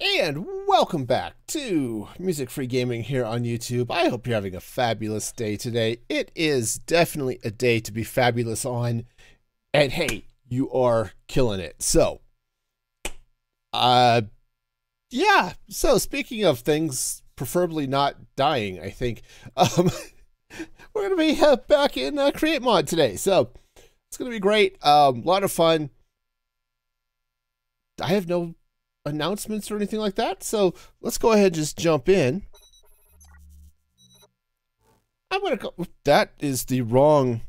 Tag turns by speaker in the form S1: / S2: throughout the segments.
S1: And welcome back to Music Free Gaming here on YouTube. I hope you're having a fabulous day today. It is definitely a day to be fabulous on. And hey, you are killing it. So, uh, yeah. So, speaking of things preferably not dying, I think, um, we're going to be uh, back in uh, Create Mod today. So, it's going to be great. Um, a lot of fun. I have no announcements or anything like that. So let's go ahead and just jump in. I'm going to go. That is the wrong.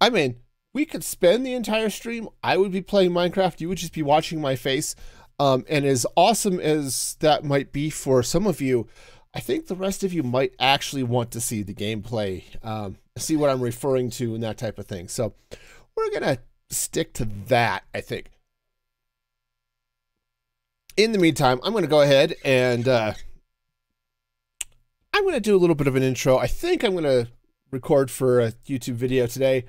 S1: I mean, we could spend the entire stream. I would be playing Minecraft. You would just be watching my face. Um, and as awesome as that might be for some of you, I think the rest of you might actually want to see the gameplay, um, see what I'm referring to and that type of thing. So we're going to stick to that, I think in the meantime, I'm going to go ahead and uh, I'm going to do a little bit of an intro. I think I'm going to record for a YouTube video today.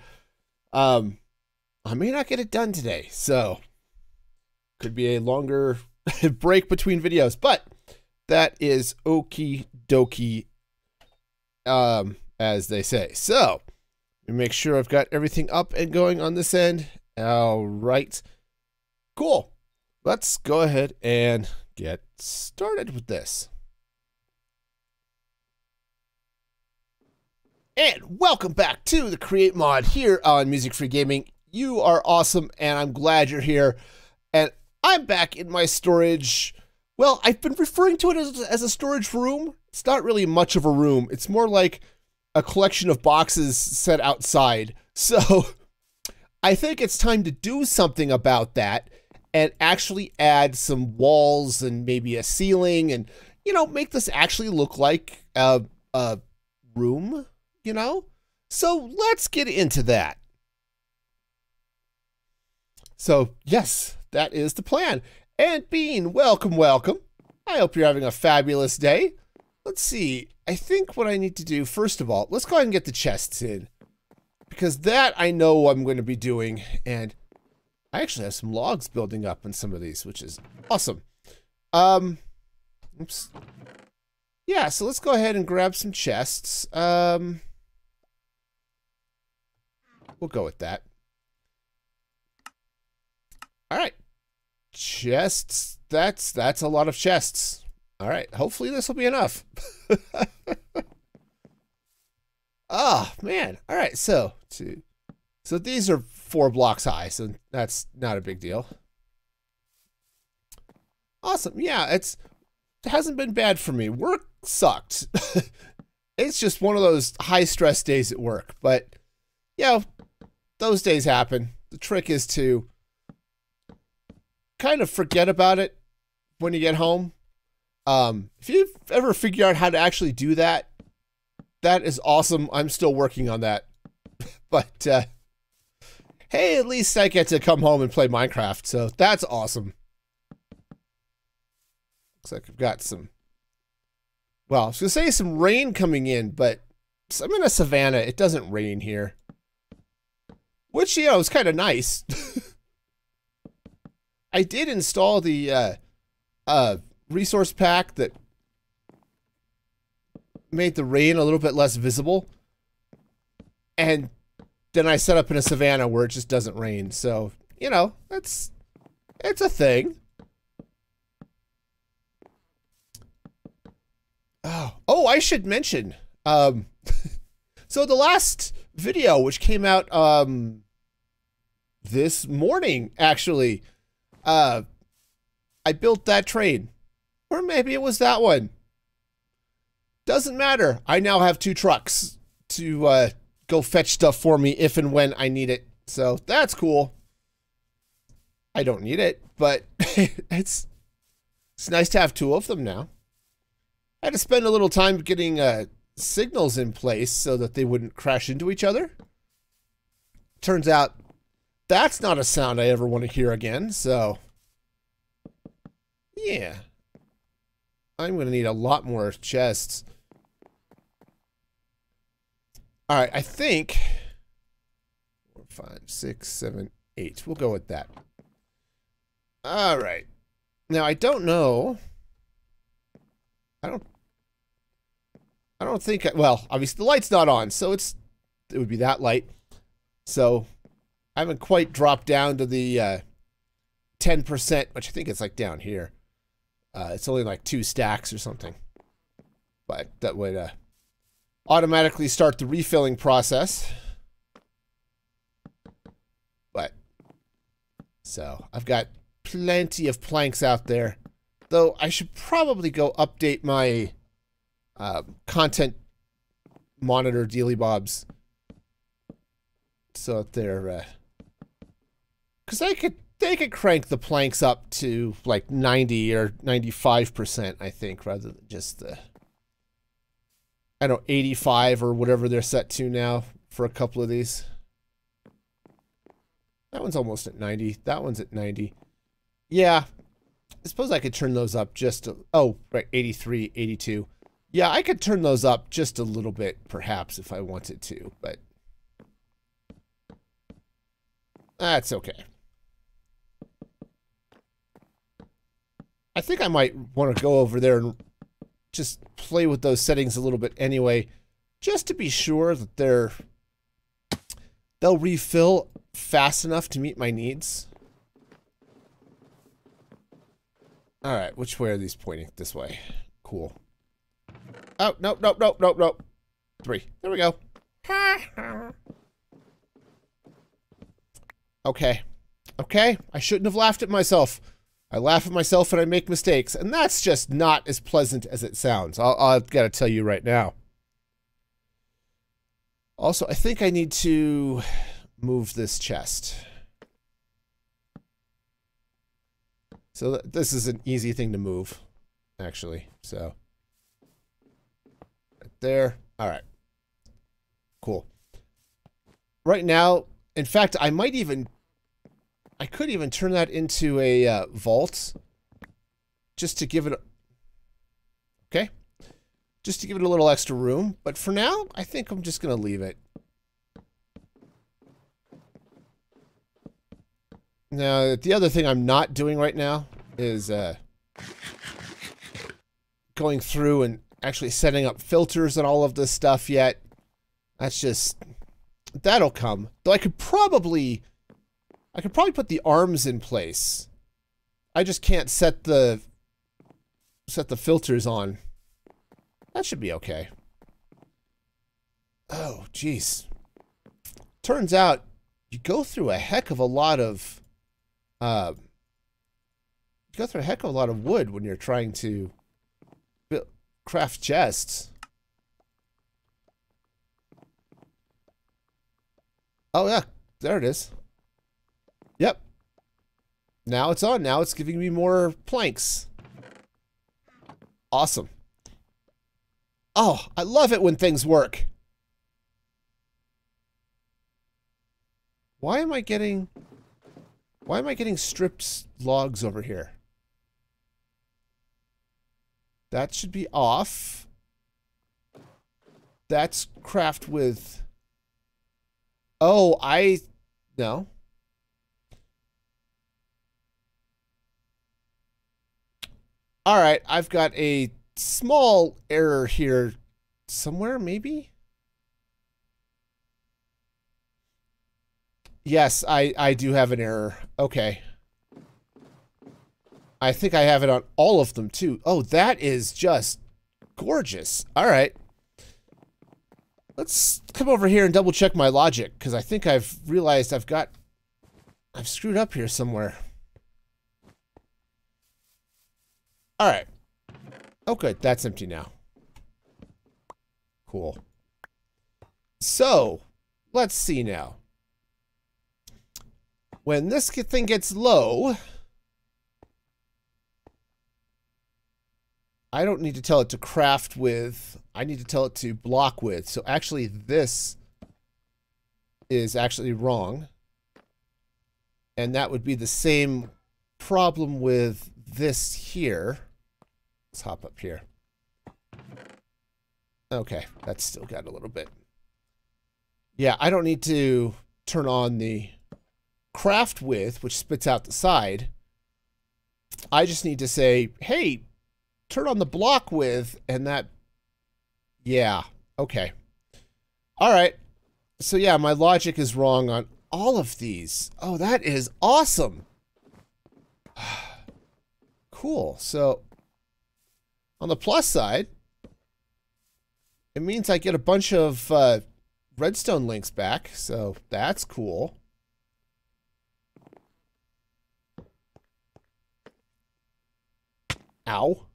S1: Um, I may not get it done today, so could be a longer break between videos, but that is okie dokie, um, as they say. So, make sure I've got everything up and going on this end. All right. Cool let's go ahead and get started with this. And welcome back to the Create Mod here on Music Free Gaming. You are awesome, and I'm glad you're here. And I'm back in my storage. Well, I've been referring to it as, as a storage room. It's not really much of a room. It's more like a collection of boxes set outside. So I think it's time to do something about that and actually add some walls and maybe a ceiling and you know make this actually look like a, a room you know? So let's get into that. So yes that is the plan. And bean welcome welcome. I hope you're having a fabulous day. Let's see. I think what i need to do first of all let's go ahead and get the chests in because that i know i'm going to be doing and I actually have some logs building up in some of these, which is awesome. Um, oops. Yeah, so let's go ahead and grab some chests. Um, we'll go with that. All right. Chests. That's that's a lot of chests. All right. Hopefully this will be enough. oh, man. All right. So, two. So these are four blocks high, so that's not a big deal. Awesome. Yeah, it's it hasn't been bad for me. Work sucked. it's just one of those high stress days at work, but you know, those days happen. The trick is to kind of forget about it when you get home. Um, if you ever figure out how to actually do that, that is awesome. I'm still working on that. but uh, hey, at least I get to come home and play Minecraft, so that's awesome. Looks like I've got some, well, I was going to say some rain coming in, but I'm in a savannah. It doesn't rain here. Which, you know, is kind of nice. I did install the uh, uh, resource pack that made the rain a little bit less visible. Then I set up in a savannah where it just doesn't rain. So, you know, it's it's a thing. Oh, oh, I should mention. Um, so the last video, which came out um, this morning, actually, uh, I built that train, or maybe it was that one. Doesn't matter. I now have two trucks to uh, go fetch stuff for me if and when I need it. So that's cool. I don't need it, but it's it's nice to have two of them now. I had to spend a little time getting uh, signals in place so that they wouldn't crash into each other. Turns out that's not a sound I ever want to hear again, so yeah. I'm going to need a lot more chests. All right, I think four, five, six, seven, eight. We'll go with that. All right. Now I don't know. I don't. I don't think. I, well, obviously the light's not on, so it's it would be that light. So I haven't quite dropped down to the uh, 10%, which I think it's like down here. Uh, it's only like two stacks or something. But that would uh, automatically start the refilling process. But, so I've got plenty of planks out there. Though I should probably go update my uh, content monitor dealy bobs so that they're because uh, I could they could crank the planks up to like 90 or 95%, I think, rather than just the, I don't know, 85 or whatever they're set to now for a couple of these. That one's almost at 90. That one's at 90. Yeah. I suppose I could turn those up just, oh, right, 83, 82. Yeah, I could turn those up just a little bit, perhaps, if I wanted to, but that's okay. I think I might want to go over there and just play with those settings a little bit anyway, just to be sure that they're they'll refill fast enough to meet my needs. All right, which way are these pointing? This way. Cool. Oh, nope, nope, nope, nope, nope. Three. There we go. okay. Okay, I shouldn't have laughed at myself. I laugh at myself and I make mistakes, and that's just not as pleasant as it sounds. I'll, I've got to tell you right now. Also, I think I need to move this chest. So th this is an easy thing to move, actually. So, right there. All right. Cool. Right now, in fact, I might even I could even turn that into a uh, vault just to give it a... Okay. Just to give it a little extra room. But for now, I think I'm just going to leave it. Now, the other thing I'm not doing right now is uh, going through and actually setting up filters and all of this stuff yet. That's just... That'll come. Though I could probably I could probably put the arms in place. I just can't set the set the filters on. That should be okay. Oh, jeez. Turns out you go through a heck of a lot of uh, you go through a heck of a lot of wood when you're trying to build, craft chests. Oh yeah, there it is. Now it's on. Now it's giving me more planks. Awesome. Oh, I love it when things work. Why am I getting... Why am I getting stripped logs over here? That should be off. That's craft with... Oh, I... No. All right, I've got a small error here somewhere, maybe? Yes, I, I do have an error. Okay. I think I have it on all of them, too. Oh, that is just gorgeous. All right. Let's come over here and double check my logic, because I think I've realized I've got... I've screwed up here somewhere. All right. Oh, good. That's empty now. Cool. So, let's see now. When this thing gets low, I don't need to tell it to craft with. I need to tell it to block with. So actually this is actually wrong. And that would be the same problem with this here. Let's hop up here. Okay, that's still got a little bit. Yeah, I don't need to turn on the craft with, which spits out the side. I just need to say, hey, turn on the block with, and that, yeah, okay. All right. So yeah, my logic is wrong on all of these. Oh, that is awesome. cool. So on the plus side, it means I get a bunch of uh, redstone links back. So that's cool. Ow.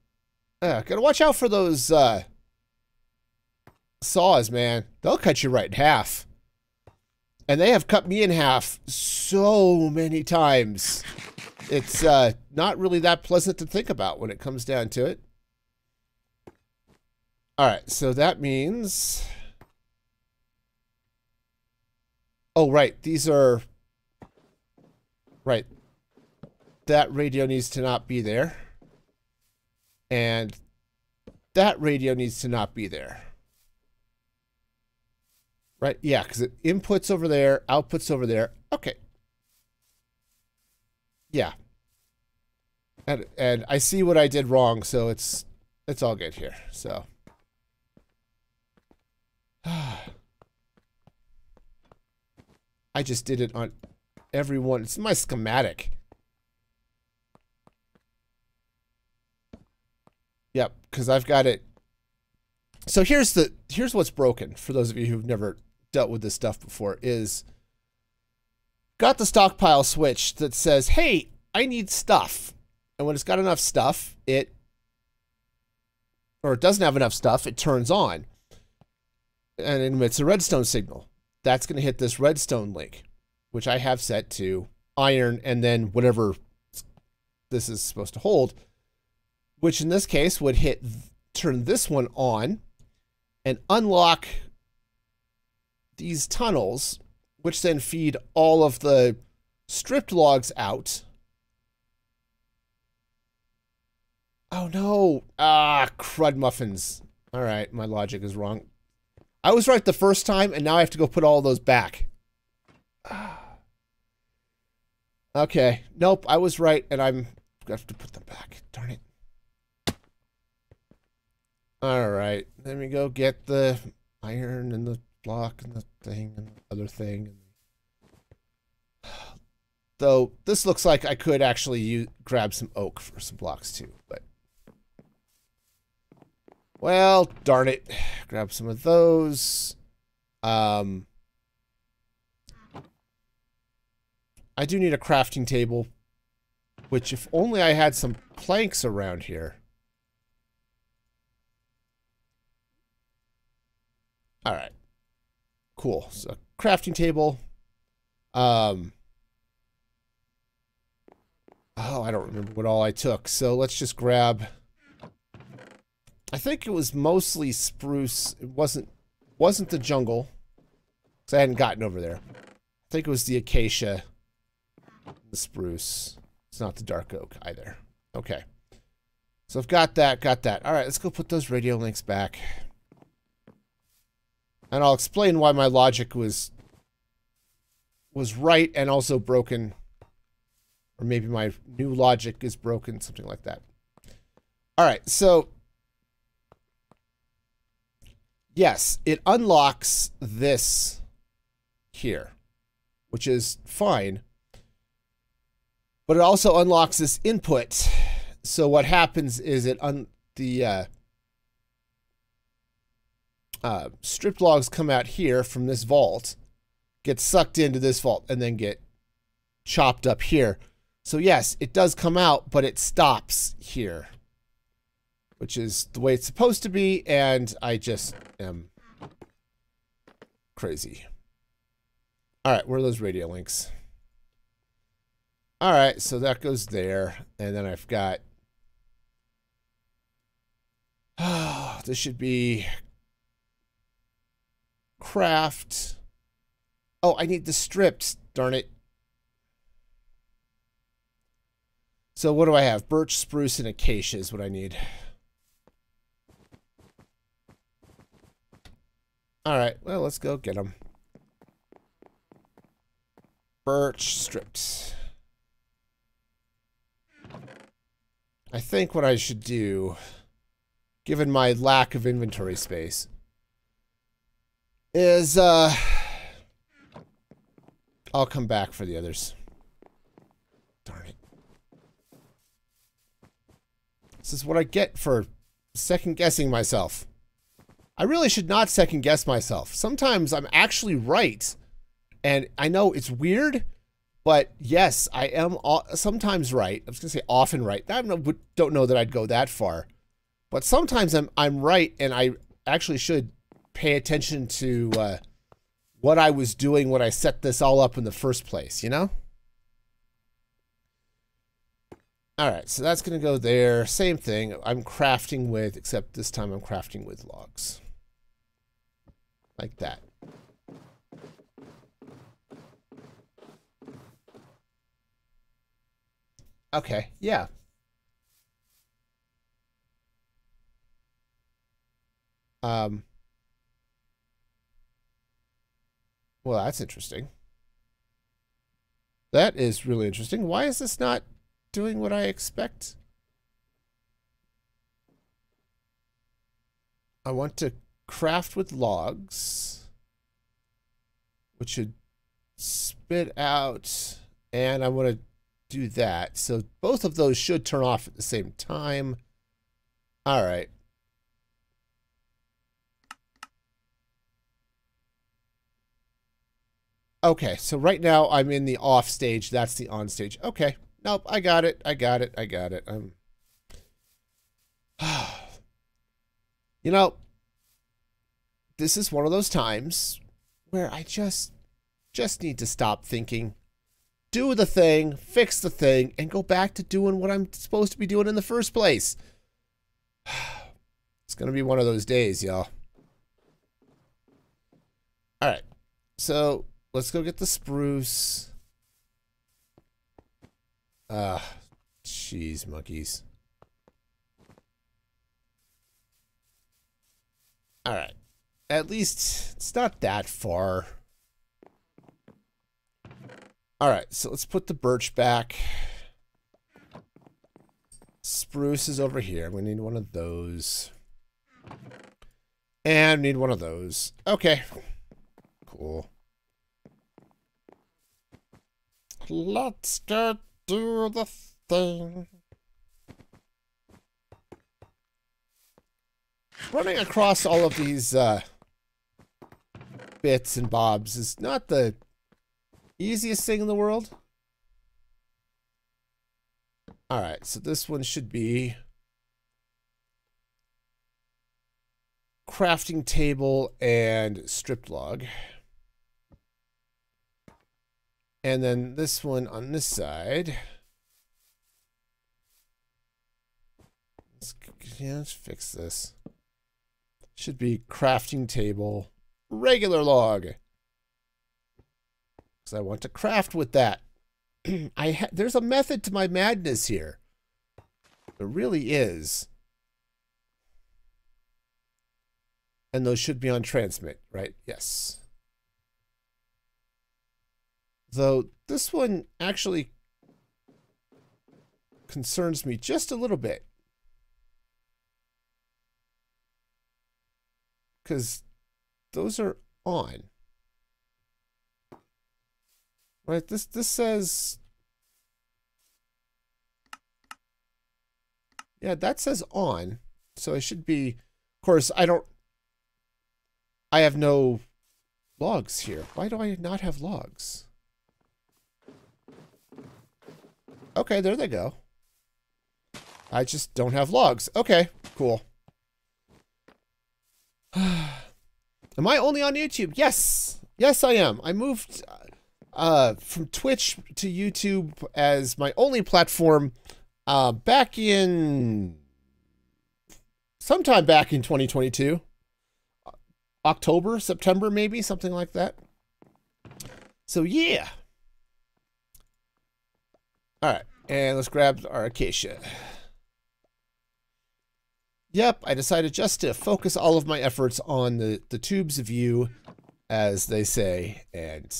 S1: Uh, gotta watch out for those uh, saws, man. They'll cut you right in half. And they have cut me in half so many times. It's uh, not really that pleasant to think about when it comes down to it. All right, so that means... Oh, right, these are... Right. That radio needs to not be there. And that radio needs to not be there. Right? Yeah, because it inputs over there, outputs over there. Okay. Yeah. And and I see what I did wrong, so it's it's all good here. So I just did it on everyone. It's my schematic. Yep, because I've got it. So here's the here's what's broken for those of you who've never dealt with this stuff before is got the stockpile switch that says, "Hey, I need stuff," and when it's got enough stuff, it or it doesn't have enough stuff, it turns on and it emits a redstone signal. That's going to hit this redstone link, which I have set to iron and then whatever this is supposed to hold which in this case would hit turn this one on and unlock these tunnels, which then feed all of the stripped logs out. Oh no. Ah, crud muffins. All right, my logic is wrong. I was right the first time, and now I have to go put all those back. Okay. Nope, I was right, and I'm I have to put them back. Darn it. All right, let me go get the iron and the block and the thing and the other thing. Though this looks like I could actually use, grab some oak for some blocks too, but well, darn it, grab some of those. Um, I do need a crafting table, which if only I had some planks around here. All right. Cool. So crafting table. Um. Oh, I don't remember what all I took. So let's just grab. I think it was mostly spruce. It wasn't wasn't the jungle. Cause I hadn't gotten over there. I think it was the acacia, the spruce. It's not the dark oak either. Okay. So I've got that, got that. All right, let's go put those radio links back. And I'll explain why my logic was was right and also broken. Or maybe my new logic is broken, something like that. All right, so yes, it unlocks this here, which is fine. But it also unlocks this input. So what happens is it un the uh, uh, stripped logs come out here from this vault, get sucked into this vault, and then get chopped up here. So yes, it does come out, but it stops here, which is the way it's supposed to be, and I just am crazy. All right, where are those radio links? All right, so that goes there, and then I've got. Oh, this should be craft. Oh, I need the strips. Darn it. So what do I have? Birch, spruce, and acacia is what I need. All right, well, let's go get them. Birch strips. I think what I should do, given my lack of inventory space, is, uh, I'll come back for the others. Darn it. This is what I get for second guessing myself. I really should not second guess myself. Sometimes I'm actually right. And I know it's weird, but yes, I am sometimes right. I was going to say often right. I don't know that I'd go that far. But sometimes I'm I'm right and I actually should pay attention to uh, what I was doing when I set this all up in the first place, you know? All right, so that's going to go there. Same thing. I'm crafting with, except this time I'm crafting with logs. Like that. Okay, yeah. Um, well, that's interesting. That is really interesting. Why is this not doing what I expect? I want to craft with logs, which should spit out, and I want to do that. So both of those should turn off at the same time. All right. Okay, so right now I'm in the off stage. That's the on stage. Okay. Nope, I got it. I got it. I got it. I'm um, You know, this is one of those times where I just just need to stop thinking do the thing, fix the thing, and go back to doing what I'm supposed to be doing in the first place. It's going to be one of those days, y'all. All right. So let's go get the spruce. Ah, jeez, monkeys. All right. At least it's not that far. All right, so let's put the birch back. Spruce is over here. We need one of those. And need one of those. Okay. Cool. Let's go do the thing. Running across all of these uh, bits and bobs is not the Easiest thing in the world. All right, so this one should be crafting table and stripped log. And then this one on this side. Let's, yeah, let's fix this. Should be crafting table, regular log because I want to craft with that. I there's a method to my madness here. There really is. And those should be on transmit, right? Yes. Though this one actually concerns me just a little bit. Because those are on. Right, this this says Yeah, that says on. So it should be of course I don't I have no logs here. Why do I not have logs? Okay, there they go. I just don't have logs. Okay, cool. am I only on YouTube? Yes. Yes, I am. I moved uh, from Twitch to YouTube as my only platform uh, back in sometime back in 2022. October, September, maybe, something like that. So, yeah. All right, and let's grab our acacia. Yep, I decided just to focus all of my efforts on the, the tubes view, as they say, and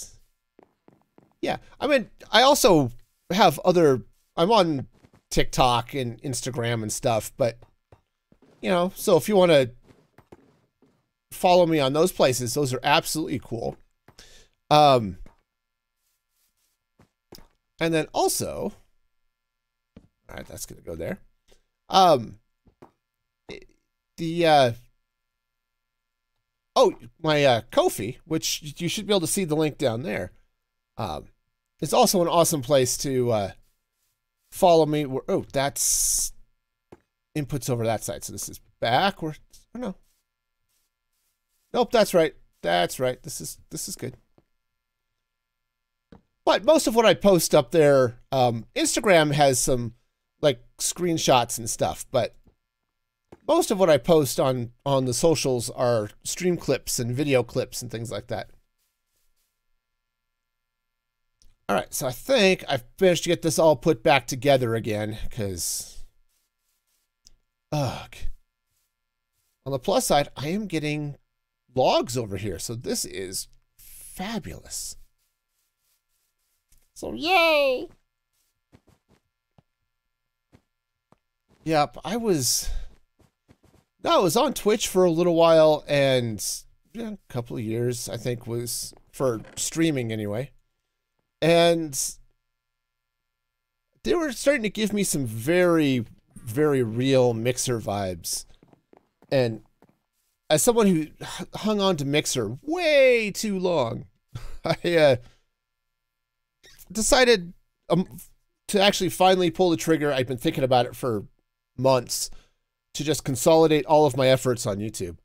S1: yeah, I mean, I also have other. I'm on TikTok and Instagram and stuff. But you know, so if you want to follow me on those places, those are absolutely cool. Um, and then also, all right, that's gonna go there. Um, the uh, oh, my uh, Ko-fi, which you should be able to see the link down there. Um, it's also an awesome place to uh, follow me. Oh, that's inputs over that side. So this is backwards. Oh no. Nope, that's right. That's right. This is this is good. But most of what I post up there, um, Instagram has some like screenshots and stuff, but most of what I post on on the socials are stream clips and video clips and things like that. All right, so I think I've to get this all put back together again because, ugh. On the plus side, I am getting logs over here, so this is fabulous. So yay! Yep, I was. No, I was on Twitch for a little while, and yeah, a couple of years, I think, was for streaming anyway. And they were starting to give me some very, very real Mixer vibes. And as someone who hung on to Mixer way too long, I uh, decided um, to actually finally pull the trigger. I've been thinking about it for months to just consolidate all of my efforts on YouTube.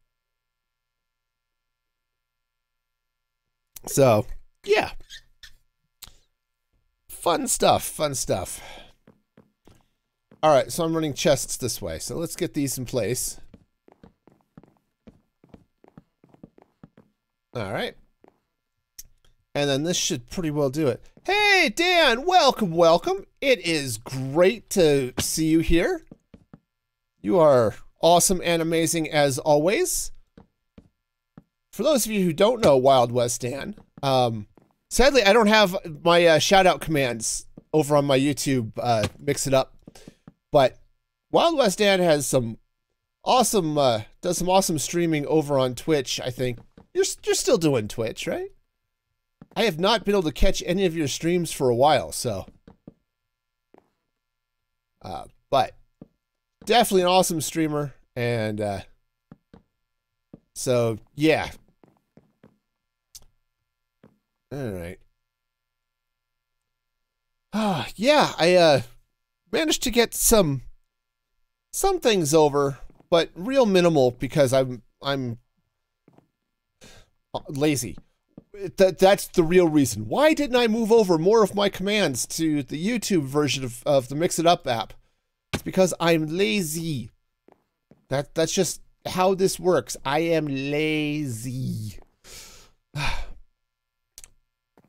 S1: So, yeah. Fun stuff, fun stuff. All right, so I'm running chests this way. So let's get these in place. All right. And then this should pretty well do it. Hey, Dan, welcome, welcome. It is great to see you here. You are awesome and amazing as always. For those of you who don't know Wild West Dan, um, sadly, I don't have my uh, shout out commands over on my YouTube, uh, Mix It Up. But Wild West Dan has some awesome, uh, does some awesome streaming over on Twitch, I think. You're, you're still doing Twitch, right? I have not been able to catch any of your streams for a while, so. Uh, but definitely an awesome streamer, and uh, so yeah. All right. Ah, yeah, I uh managed to get some some things over, but real minimal because I'm I'm lazy that that's the real reason. Why didn't I move over more of my commands to the YouTube version of, of the Mix It Up app? It's because I'm lazy. That that's just how this works. I am lazy.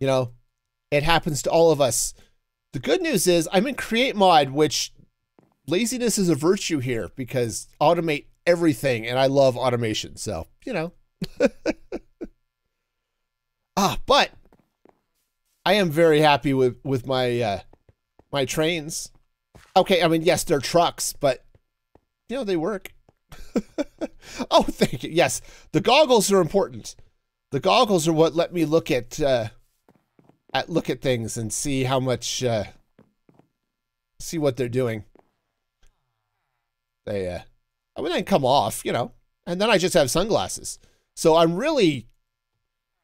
S1: you know, it happens to all of us. The good news is I'm in create mod, which laziness is a virtue here because automate everything and I love automation. So, you know. Ah, but I am very happy with with my uh, my trains. Okay, I mean yes, they're trucks, but you know they work. oh, thank you. Yes, the goggles are important. The goggles are what let me look at uh, at look at things and see how much uh, see what they're doing. They uh, I mean, they come off, you know, and then I just have sunglasses. So I'm really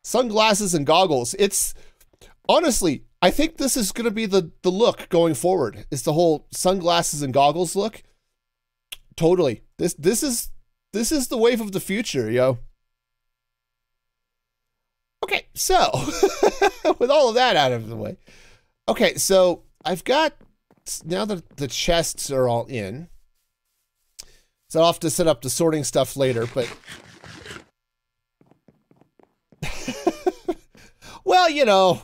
S1: sunglasses and goggles. It's honestly, I think this is going to be the the look going forward. Is the whole sunglasses and goggles look. Totally. This this is this is the wave of the future, yo. Okay, so with all of that out of the way. Okay, so I've got now that the chests are all in. So I'll have to set up the sorting stuff later, but well, you know,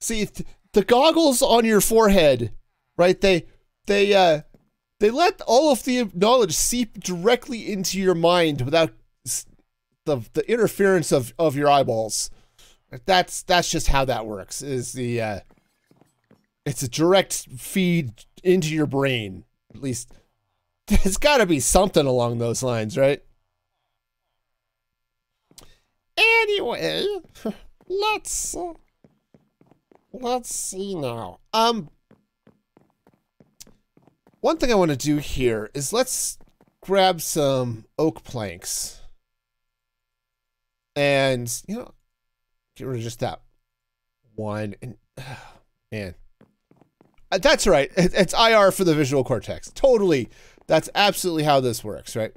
S1: see th- the goggles on your forehead, right? They they uh they let all of the knowledge seep directly into your mind without the the interference of of your eyeballs. That's that's just how that works. Is the uh it's a direct feed into your brain. At least there's got to be something along those lines, right? Anyway, let's uh, let's see now. Um, one thing I want to do here is let's grab some oak planks, and you know, get rid of just that one. And man, uh, that's right. It's IR for the visual cortex. Totally. That's absolutely how this works, right?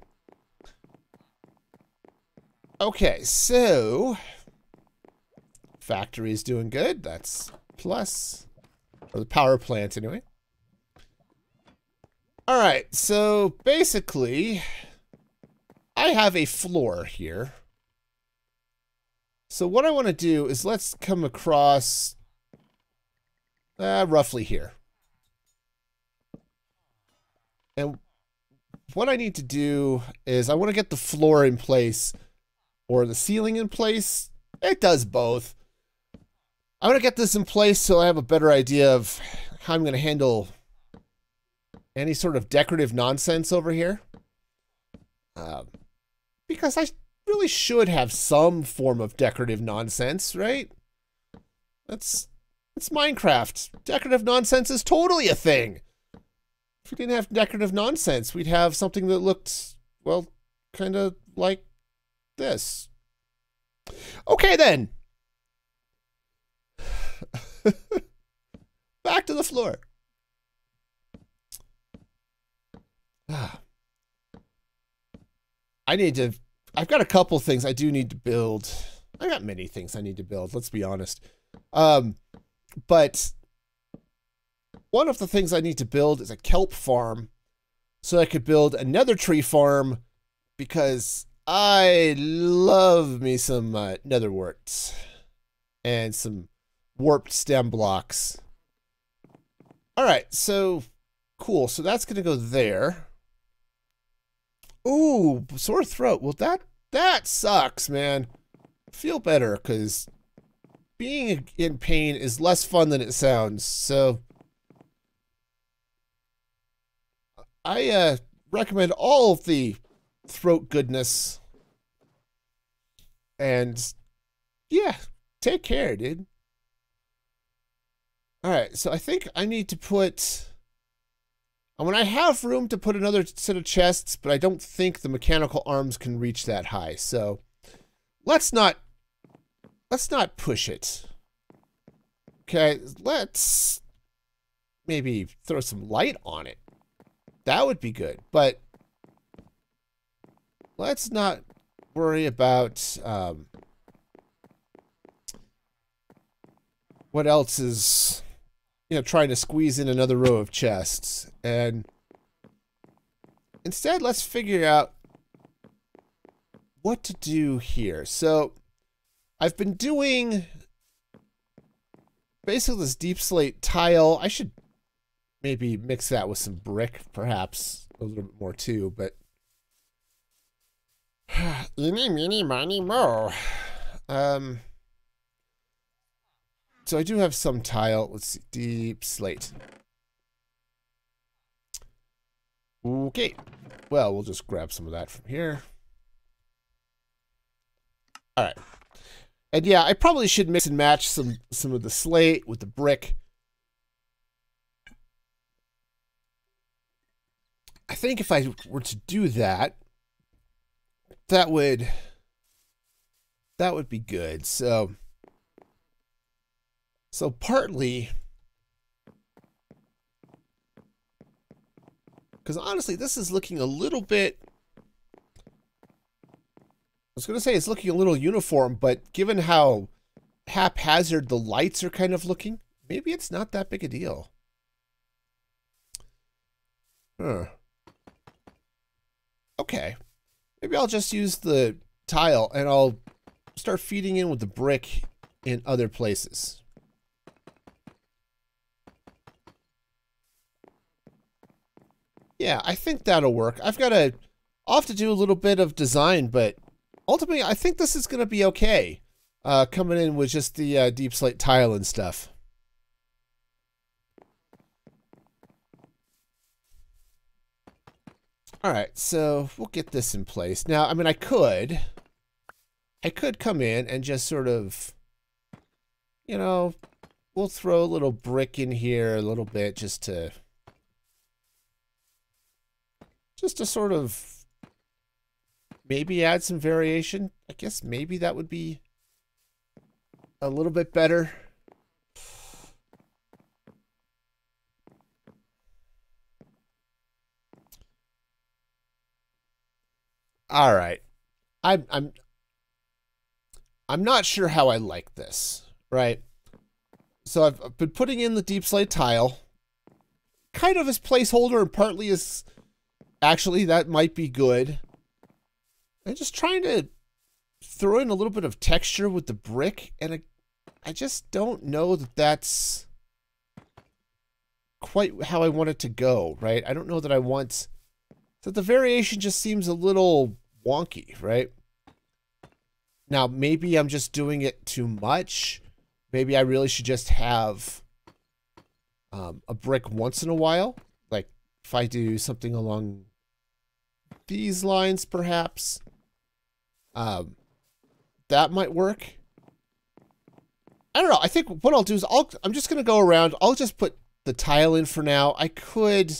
S1: Okay, so factory is doing good. That's plus, or the power plant anyway. All right, so basically, I have a floor here. So what I want to do is let's come across uh, roughly here. And what I need to do is I want to get the floor in place or the ceiling in place. It does both. I'm going to get this in place so I have a better idea of how I'm going to handle any sort of decorative nonsense over here. Um, because I really should have some form of decorative nonsense, right? That's it's Minecraft. Decorative nonsense is totally a thing. If we didn't have decorative nonsense, we'd have something that looked, well, kind of like this. Okay, then. Back to the floor. I need to. I've got a couple things I do need to build. I got many things I need to build. Let's be honest. Um, but one of the things I need to build is a kelp farm so I could build another tree farm because I love me some uh, nether warts and some warped stem blocks. All right, so cool. So that's going to go there. Ooh, sore throat. Well, that that sucks, man. Feel better because being in pain is less fun than it sounds. So I uh, recommend all of the throat goodness. And yeah, take care, dude. All right, so I think I need to put. I mean, I have room to put another set of chests, but I don't think the mechanical arms can reach that high. So let's not let's not push it. Okay, let's maybe throw some light on it. That would be good. But let's not worry about um, what else is, you know, trying to squeeze in another row of chests. And instead, let's figure out what to do here. So I've been doing basically this deep slate tile. I should maybe mix that with some brick, perhaps a little bit more too, but eeny, meeny, miny, mo. Um, so I do have some tile. Let's see, deep slate. Okay, well, we'll just grab some of that from here. All right. And yeah, I probably should mix and match some some of the slate with the brick. I think if I were to do that, that would that would be good. So so partly because honestly, this is looking a little bit. I was going to say it's looking a little uniform, but given how haphazard the lights are kind of looking, maybe it's not that big a deal. Huh. Okay. Maybe I'll just use the tile and I'll start feeding in with the brick in other places. Yeah, I think that'll work. I've got to, I'll have to do a little bit of design, but ultimately I think this is going to be okay. Uh, coming in with just the uh, deep slate tile and stuff. All right, so we'll get this in place. Now, I mean, I could, I could come in and just sort of, you know, we'll throw a little brick in here a little bit just to, just to sort of maybe add some variation. I guess maybe that would be a little bit better. All right. I'm I'm I'm not sure how I like this, right? So I've, been putting in the deep slate tile kind of as placeholder and partly as actually that might be good. I'm just trying to throw in a little bit of texture with the brick and I, I just don't know that that's quite how I want it to go, right? I don't know that I want that the variation just seems a little wonky, right? Now, maybe I'm just doing it too much. Maybe I really should just have um, a brick once in a while. Like if I do something along these lines, perhaps. Um, that might work. I don't know. I think what I'll do is I'll, I'm just going to go around. I'll just put the tile in for now. I could,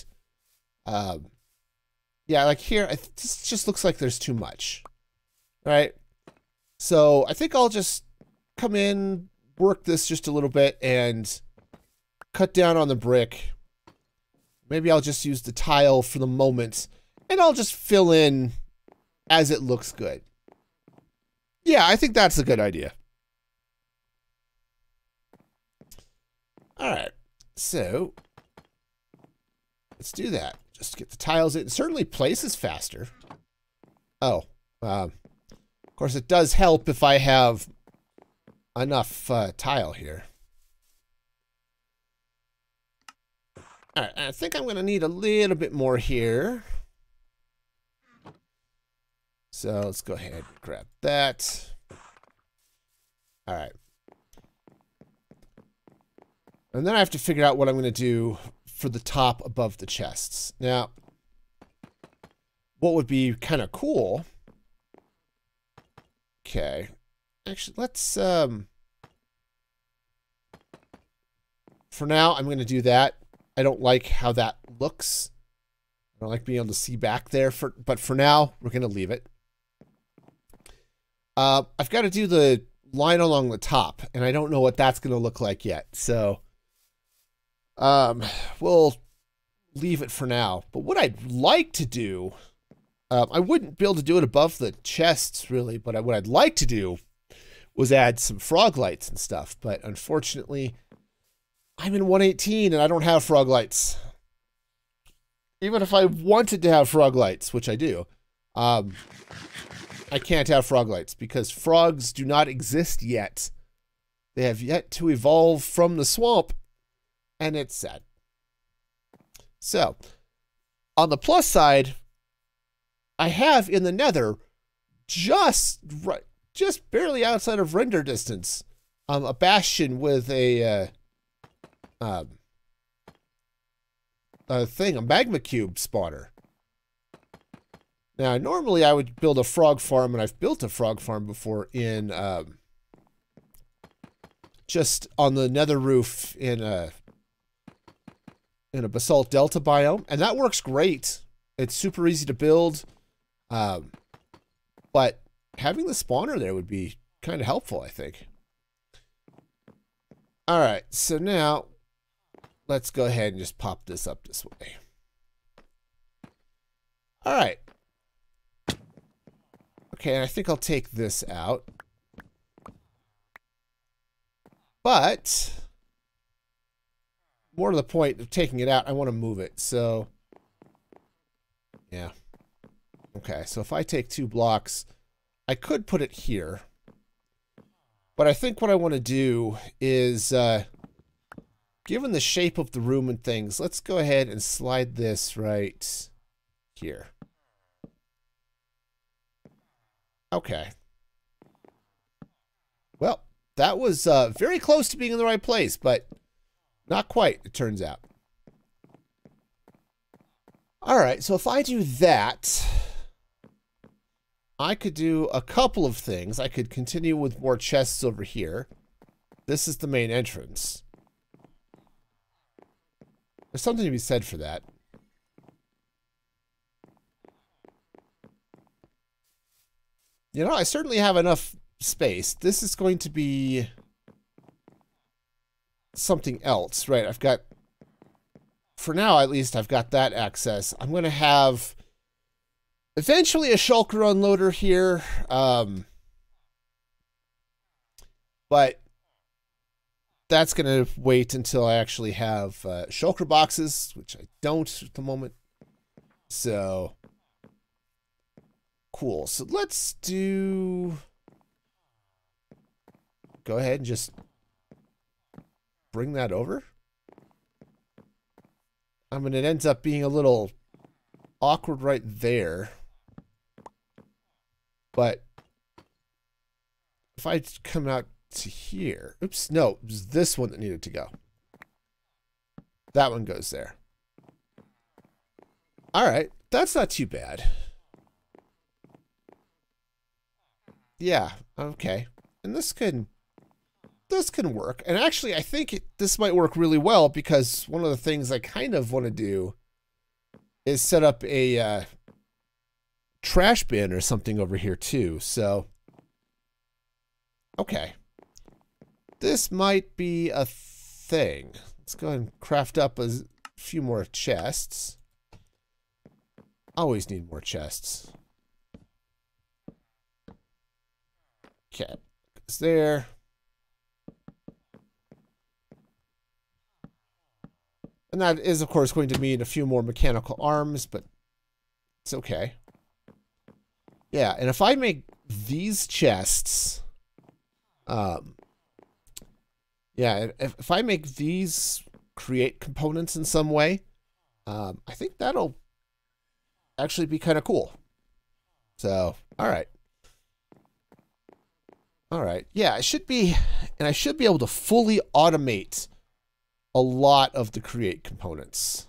S1: um, yeah, like here, this just looks like there's too much, right? So I think I'll just come in, work this just a little bit and cut down on the brick. Maybe I'll just use the tile for the moment and I'll just fill in as it looks good. Yeah, I think that's a good idea. All right, so let's do that. Just get the tiles in. It certainly places faster. Oh, um, of course it does help if I have enough uh, tile here. All right, I think I'm going to need a little bit more here. So let's go ahead and grab that. All right. And then I have to figure out what I'm going to do for the top above the chests. Now, what would be kind of cool... Okay. Actually, let's... um. For now, I'm going to do that. I don't like how that looks. I don't like being able to see back there. For But for now, we're going to leave it. Uh, I've got to do the line along the top, and I don't know what that's going to look like yet. So um, we'll leave it for now. But what I'd like to do, um, I wouldn't be able to do it above the chests, really, but I, what I'd like to do was add some frog lights and stuff. But unfortunately, I'm in 118 and I don't have frog lights. Even if I wanted to have frog lights, which I do, um, I can't have frog lights because frogs do not exist yet. They have yet to evolve from the swamp, and it's sad. So, on the plus side, I have in the nether, just right, just barely outside of render distance, um, a bastion with a, uh, um, a thing, a magma cube spawner. Now, normally I would build a frog farm, and I've built a frog farm before in um, just on the nether roof in a in a basalt delta biome, and that works great. It's super easy to build, um, but having the spawner there would be kind of helpful, I think. All right, so now let's go ahead and just pop this up this way. All right, Okay, and I think I'll take this out. But, more to the point of taking it out, I want to move it. So, yeah. Okay, so if I take two blocks, I could put it here. But I think what I want to do is, uh, given the shape of the room and things, let's go ahead and slide this right here. Okay. Well, that was uh, very close to being in the right place, but not quite, it turns out. All right, so if I do that, I could do a couple of things. I could continue with more chests over here. This is the main entrance. There's something to be said for that. You know, I certainly have enough space. This is going to be something else, right? I've got, for now at least, I've got that access. I'm going to have eventually a shulker unloader here. Um, but that's going to wait until I actually have uh, shulker boxes, which I don't at the moment. So, cool. So let's do... Go ahead and just bring that over. I mean, it ends up being a little awkward right there. But if I come out to here, oops, no, it was this one that needed to go. That one goes there. All right, that's not too bad. Yeah, okay. And this can this can work. And actually, I think this might work really well because one of the things I kind of want to do is set up a uh, trash bin or something over here too. So, okay. This might be a thing. Let's go and craft up a few more chests. Always need more chests. Okay. It's there. And that is, of course, going to mean a few more mechanical arms, but it's okay. Yeah, and if I make these chests, um, yeah, if, if I make these create components in some way, um, I think that'll actually be kind of cool. So, all right. All right. Yeah, I should be, and I should be able to fully automate a lot of the create components.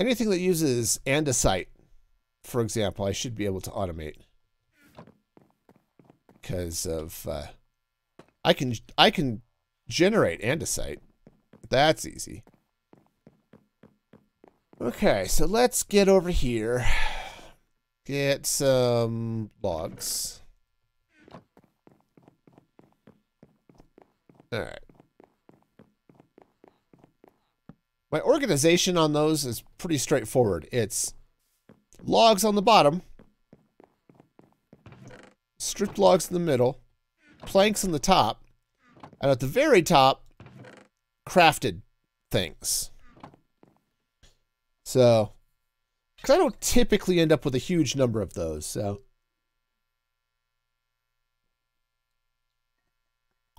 S1: Anything that uses andesite, for example, I should be able to automate because of uh, I can I can generate andesite. That's easy. Okay, so let's get over here. Get some logs. All right. My organization on those is pretty straightforward. It's logs on the bottom, stripped logs in the middle, planks on the top, and at the very top, crafted things. So, because I don't typically end up with a huge number of those, so.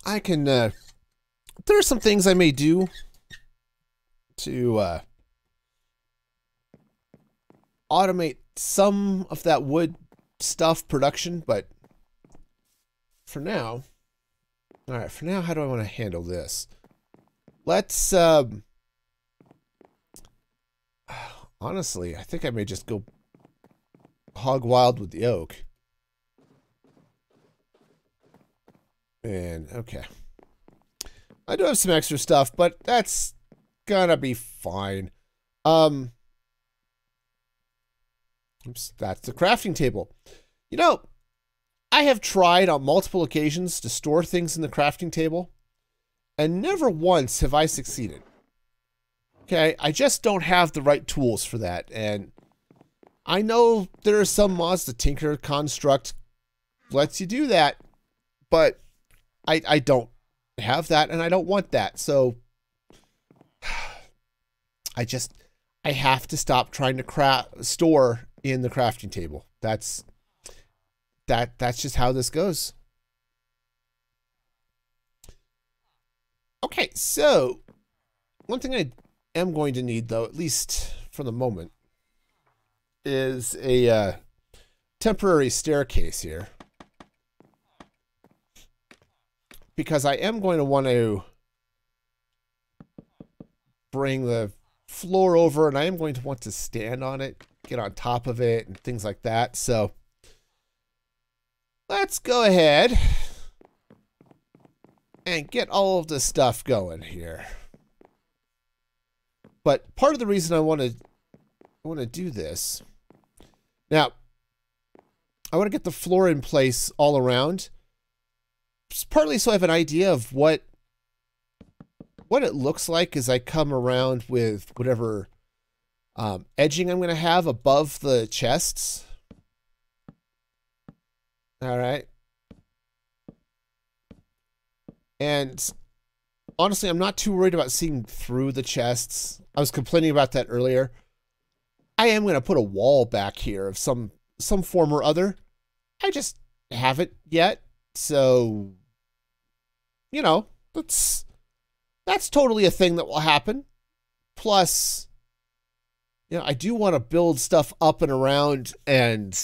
S1: I can, uh, there are some things I may do to, uh, automate some of that wood stuff production, but for now, all right, for now, how do I want to handle this? Let's, um, honestly, I think I may just go hog wild with the oak. And, okay. I do have some extra stuff, but that's gonna be fine. Um, oops, that's the crafting table. You know, I have tried on multiple occasions to store things in the crafting table, and never once have I succeeded. Okay, I just don't have the right tools for that, and I know there are some mods, the Tinker Construct lets you do that, but I, I don't have that and I don't want that. So I just, I have to stop trying to craft, store in the crafting table. That's, that, that's just how this goes. Okay, so one thing I am going to need though, at least for the moment, is a uh, temporary staircase here. because I am going to want to bring the floor over and I am going to want to stand on it, get on top of it and things like that. So let's go ahead and get all of this stuff going here. But part of the reason I want to I want to do this. Now, I want to get the floor in place all around. Partly so I have an idea of what what it looks like as I come around with whatever um, edging I'm going to have above the chests. All right. And honestly, I'm not too worried about seeing through the chests. I was complaining about that earlier. I am going to put a wall back here of some some form or other. I just haven't yet. So, you know, that's that's totally a thing that will happen. Plus, you know, I do want to build stuff up and around and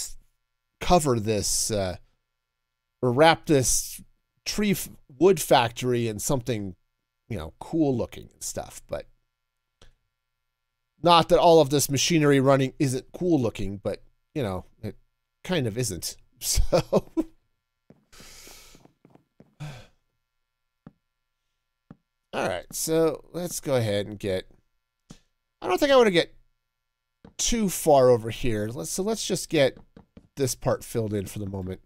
S1: cover this uh, or wrap this tree wood factory in something, you know, cool looking and stuff. But not that all of this machinery running isn't cool looking, but you know, it kind of isn't. So. All right, so let's go ahead and get. I don't think I want to get too far over here. Let's so let's just get this part filled in for the moment.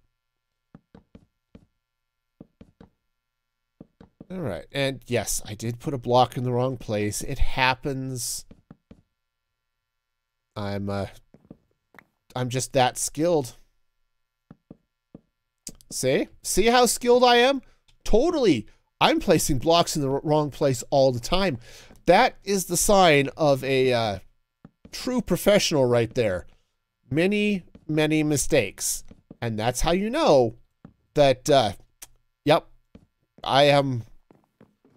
S1: All right, and yes, I did put a block in the wrong place. It happens. I'm uh, I'm just that skilled. See? See how skilled I am? Totally I'm placing blocks in the wrong place all the time. That is the sign of a uh, true professional right there. Many, many mistakes. And that's how you know that, uh, yep, I am,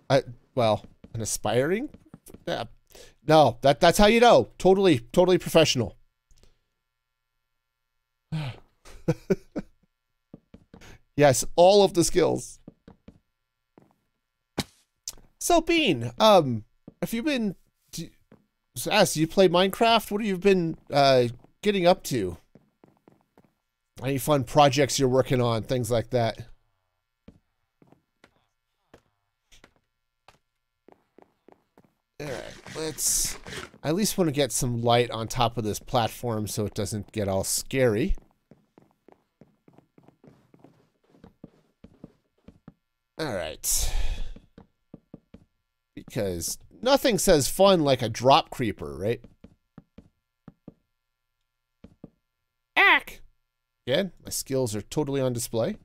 S1: I, well, an aspiring? Yeah. No, that, that's how you know. Totally, totally professional. yes, all of the skills. So Bean, um, have you been? Do, ask, do you play Minecraft? What have you been uh, getting up to? Any fun projects you're working on? Things like that. All right, let's. I at least want to get some light on top of this platform so it doesn't get all scary. All right because nothing says fun like a drop creeper, right? Ack! Again, my skills are totally on display.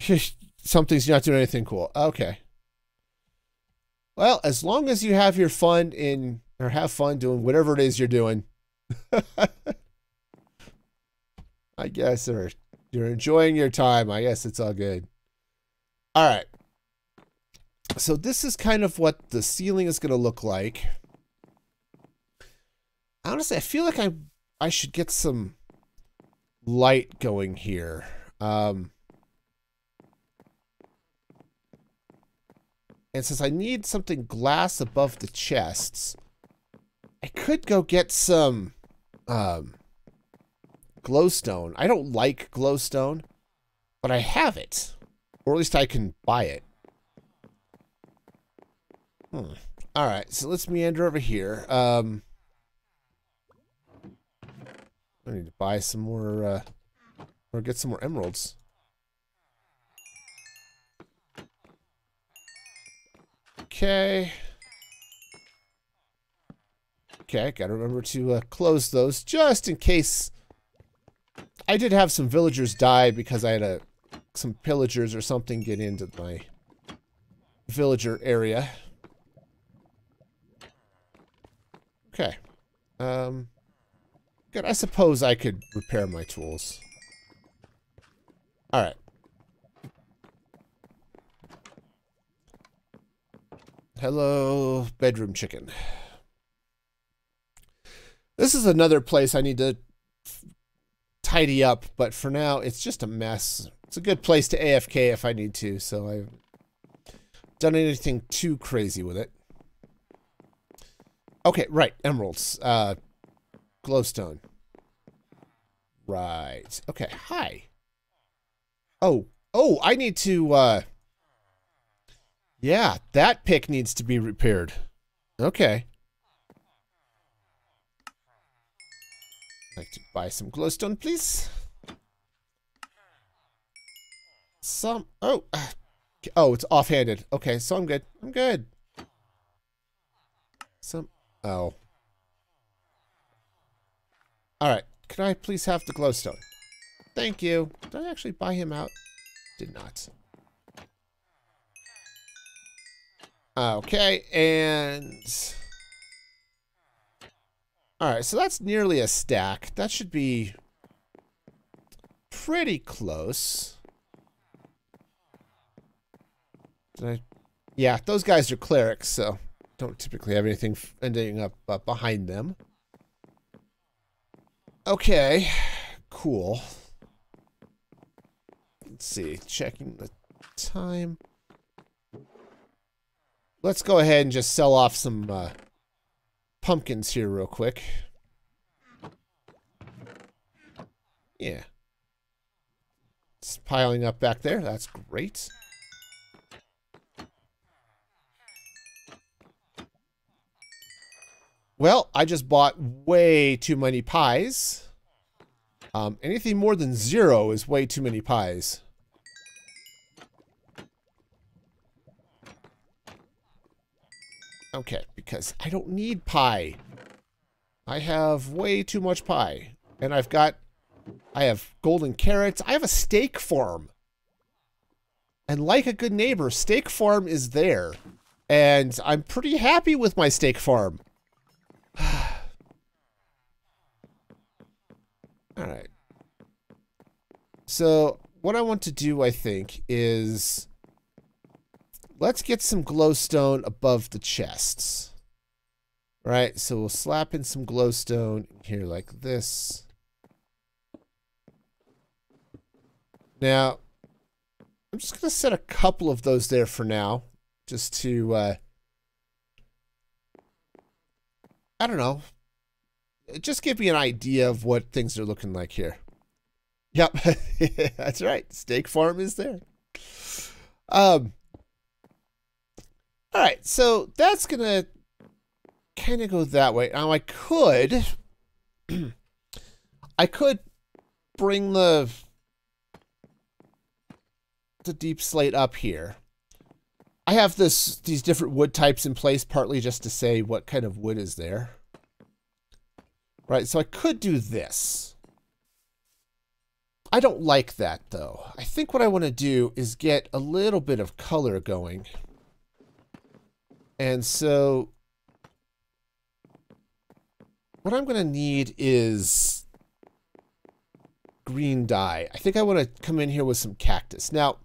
S1: Something's not doing anything cool. Okay. Well, as long as you have your fun in, or have fun doing whatever it is you're doing, I guess, or you're enjoying your time, I guess it's all good. All right so this is kind of what the ceiling is going to look like. Honestly, I feel like I I should get some light going here. Um, and since I need something glass above the chests, I could go get some um, glowstone. I don't like glowstone, but I have it. Or at least I can buy it. Hmm. All right, so let's meander over here. Um, I need to buy some more, uh, or get some more emeralds. Okay. Okay, gotta remember to uh, close those just in case. I did have some villagers die because I had a some pillagers or something get into my villager area. Okay. Um, good. I suppose I could repair my tools. All right. Hello, bedroom chicken. This is another place I need to tidy up, but for now, it's just a mess. It's a good place to AFK if I need to, so I've done anything too crazy with it. Okay, right. Emeralds. Uh, glowstone. Right. Okay. Hi. Oh. Oh, I need to, uh... Yeah, that pick needs to be repaired. Okay. I'd like to buy some glowstone, please. Some... Oh. Uh, oh, it's offhanded. Okay, so I'm good. I'm good. Some... Oh. Alright. Could I please have the glowstone? Thank you. Did I actually buy him out? Did not. Okay, and... Alright, so that's nearly a stack. That should be pretty close. Did I... Yeah, those guys are clerics, so don't typically have anything ending up uh, behind them. Okay, cool. Let's see, checking the time. Let's go ahead and just sell off some uh, pumpkins here real quick. Yeah. It's piling up back there. That's great. Well, I just bought way too many pies. Um, anything more than zero is way too many pies. Okay, because I don't need pie. I have way too much pie. And I've got, I have golden carrots. I have a steak farm. And like a good neighbor, steak farm is there. And I'm pretty happy with my steak farm. Alright. So, what I want to do, I think, is... Let's get some glowstone above the chests. Right, so we'll slap in some glowstone here like this. Now, I'm just going to set a couple of those there for now, just to uh, I don't know. Just give me an idea of what things are looking like here. Yep, that's right. Steak farm is there. Um. All right, so that's gonna kind of go that way. Now I could, I could bring the the deep slate up here. I have this these different wood types in place, partly just to say what kind of wood is there. Right, so I could do this. I don't like that, though. I think what I want to do is get a little bit of color going. And so... What I'm going to need is green dye. I think I want to come in here with some cactus. Now,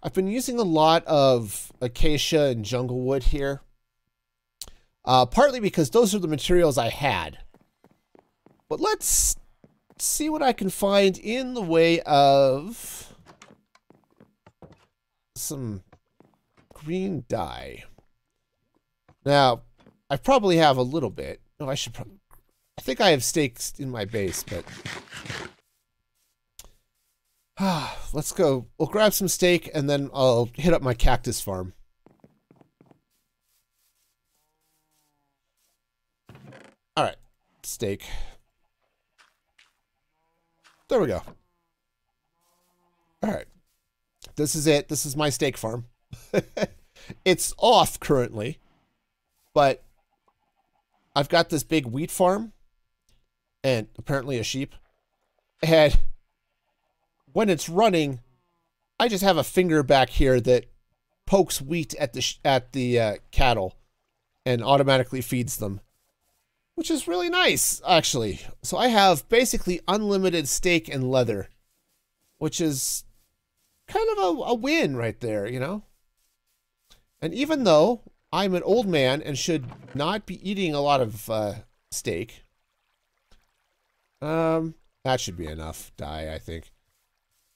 S1: I've been using a lot of acacia and jungle wood here. Uh, partly because those are the materials I had. But let's see what I can find in the way of some green dye. Now, I probably have a little bit. No, I should probably... I think I have steaks in my base, but Let's go. We'll grab some steak and then I'll hit up my cactus farm. All right, steak. There we go. All right. This is it. This is my steak farm. it's off currently, but I've got this big wheat farm and apparently a sheep. And when it's running, I just have a finger back here that pokes wheat at the at the uh, cattle and automatically feeds them, which is really nice, actually. So I have basically unlimited steak and leather, which is kind of a, a win right there, you know? And even though I'm an old man and should not be eating a lot of uh, steak, um, that should be enough dye, I think.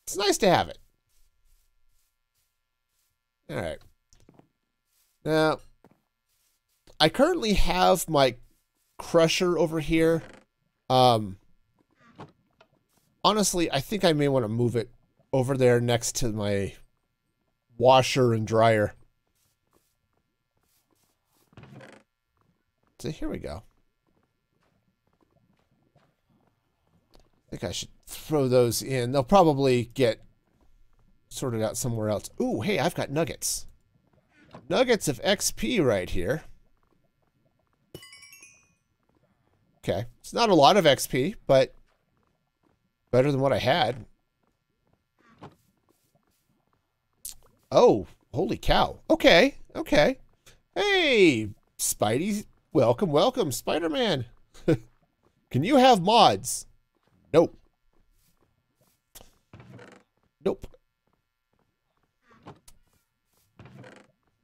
S1: It's nice to have it. All right. Now, I currently have my crusher over here. Um, honestly, I think I may want to move it over there next to my washer and dryer. So here we go. I think I should throw those in. They'll probably get sorted out somewhere else. Ooh, hey, I've got nuggets. Nuggets of XP right here. Okay. It's not a lot of XP, but better than what I had. Oh, holy cow. Okay, okay. Hey, Spidey. Welcome, welcome, Spider-Man. Can you have mods? Nope. Nope.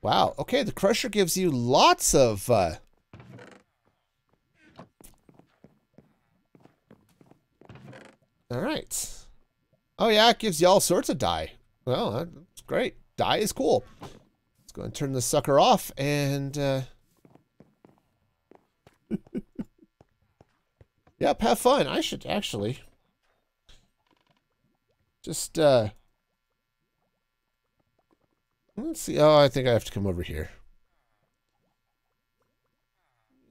S1: Wow. Okay, the Crusher gives you lots of... Uh... All right. Oh, yeah, it gives you all sorts of dye. Well, that's great. Dye is cool. Let's go and turn the sucker off and... Uh... yep, have fun. I should actually... Just, uh... Let's see. Oh, I think I have to come over here.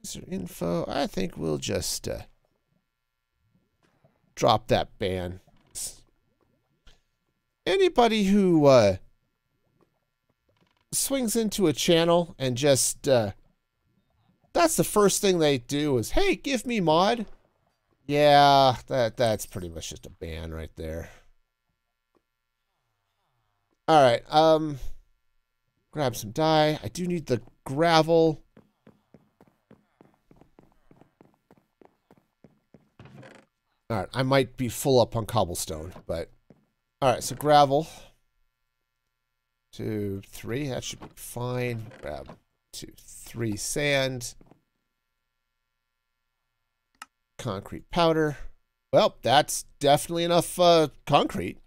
S1: User info. I think we'll just uh, drop that ban. Anybody who uh, swings into a channel and just uh, that's the first thing they do is, hey, give me mod. Yeah, that that's pretty much just a ban right there. All right. Um. Grab some dye. I do need the gravel. Alright, I might be full up on cobblestone, but... Alright, so gravel. Two, three, that should be fine. Grab two, three sand. Concrete powder. Well, that's definitely enough uh, concrete.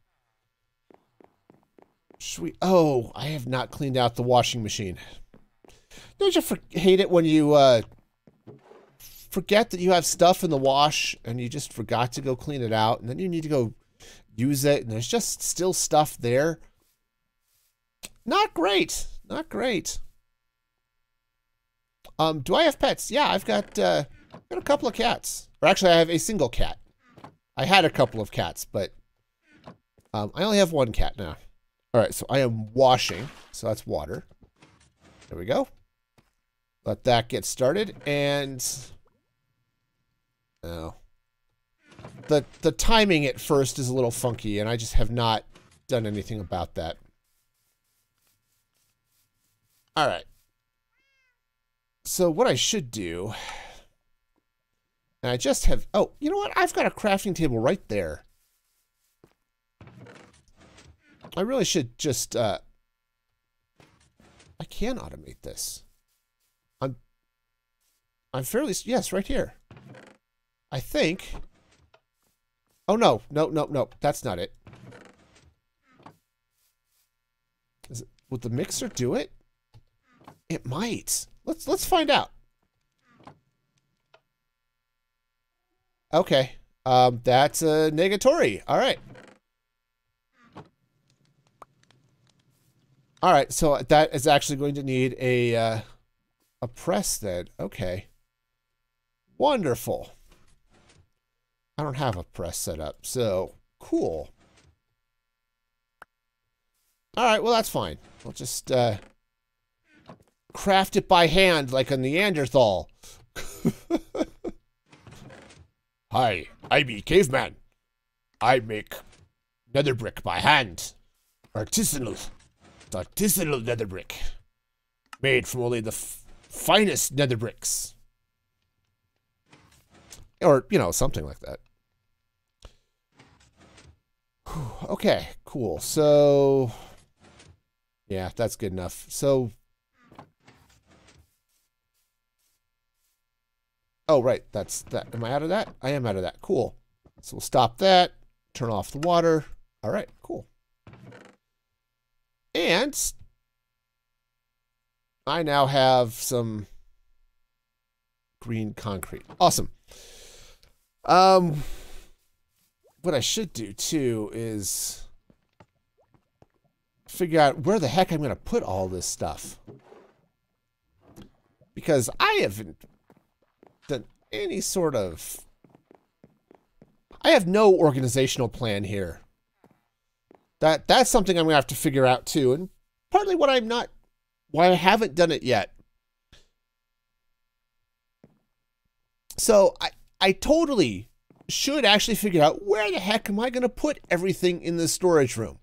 S1: Sweet. Oh, I have not cleaned out the washing machine. Don't you hate it when you uh, forget that you have stuff in the wash and you just forgot to go clean it out and then you need to go use it and there's just still stuff there? Not great. Not great. Um, do I have pets? Yeah, I've got, uh, got a couple of cats. Or actually, I have a single cat. I had a couple of cats, but um, I only have one cat now. All right, so I am washing. So that's water. There we go. Let that get started. And... Oh. The, the timing at first is a little funky, and I just have not done anything about that. All right. So what I should do... And I just have... Oh, you know what? I've got a crafting table right there. I really should just, uh, I can automate this. I'm, I'm fairly, yes, right here. I think. Oh, no, no, no, no, that's not it. Is it, would the mixer do it? It might. Let's, let's find out. Okay. Um, that's a negatory. All right. All right, so that is actually going to need a uh, a press then. Okay. Wonderful. I don't have a press set up, so cool. All right, well, that's fine. We'll just uh, craft it by hand like a Neanderthal. Hi, I be caveman. I make nether brick by hand. Artisanal artisanal nether brick. Made from only the finest nether bricks. Or, you know, something like that. okay, cool. So, yeah, that's good enough. So, oh, right, that's that. Am I out of that? I am out of that. Cool. So we'll stop that, turn off the water. All right, cool. And I now have some green concrete. Awesome. Um, what I should do too is figure out where the heck I'm going to put all this stuff. Because I haven't any sort of... I have no organizational plan here. That That's something I'm going to have to figure out too. And partly what I'm not... Why I haven't done it yet. So I, I totally should actually figure out where the heck am I going to put everything in the storage room,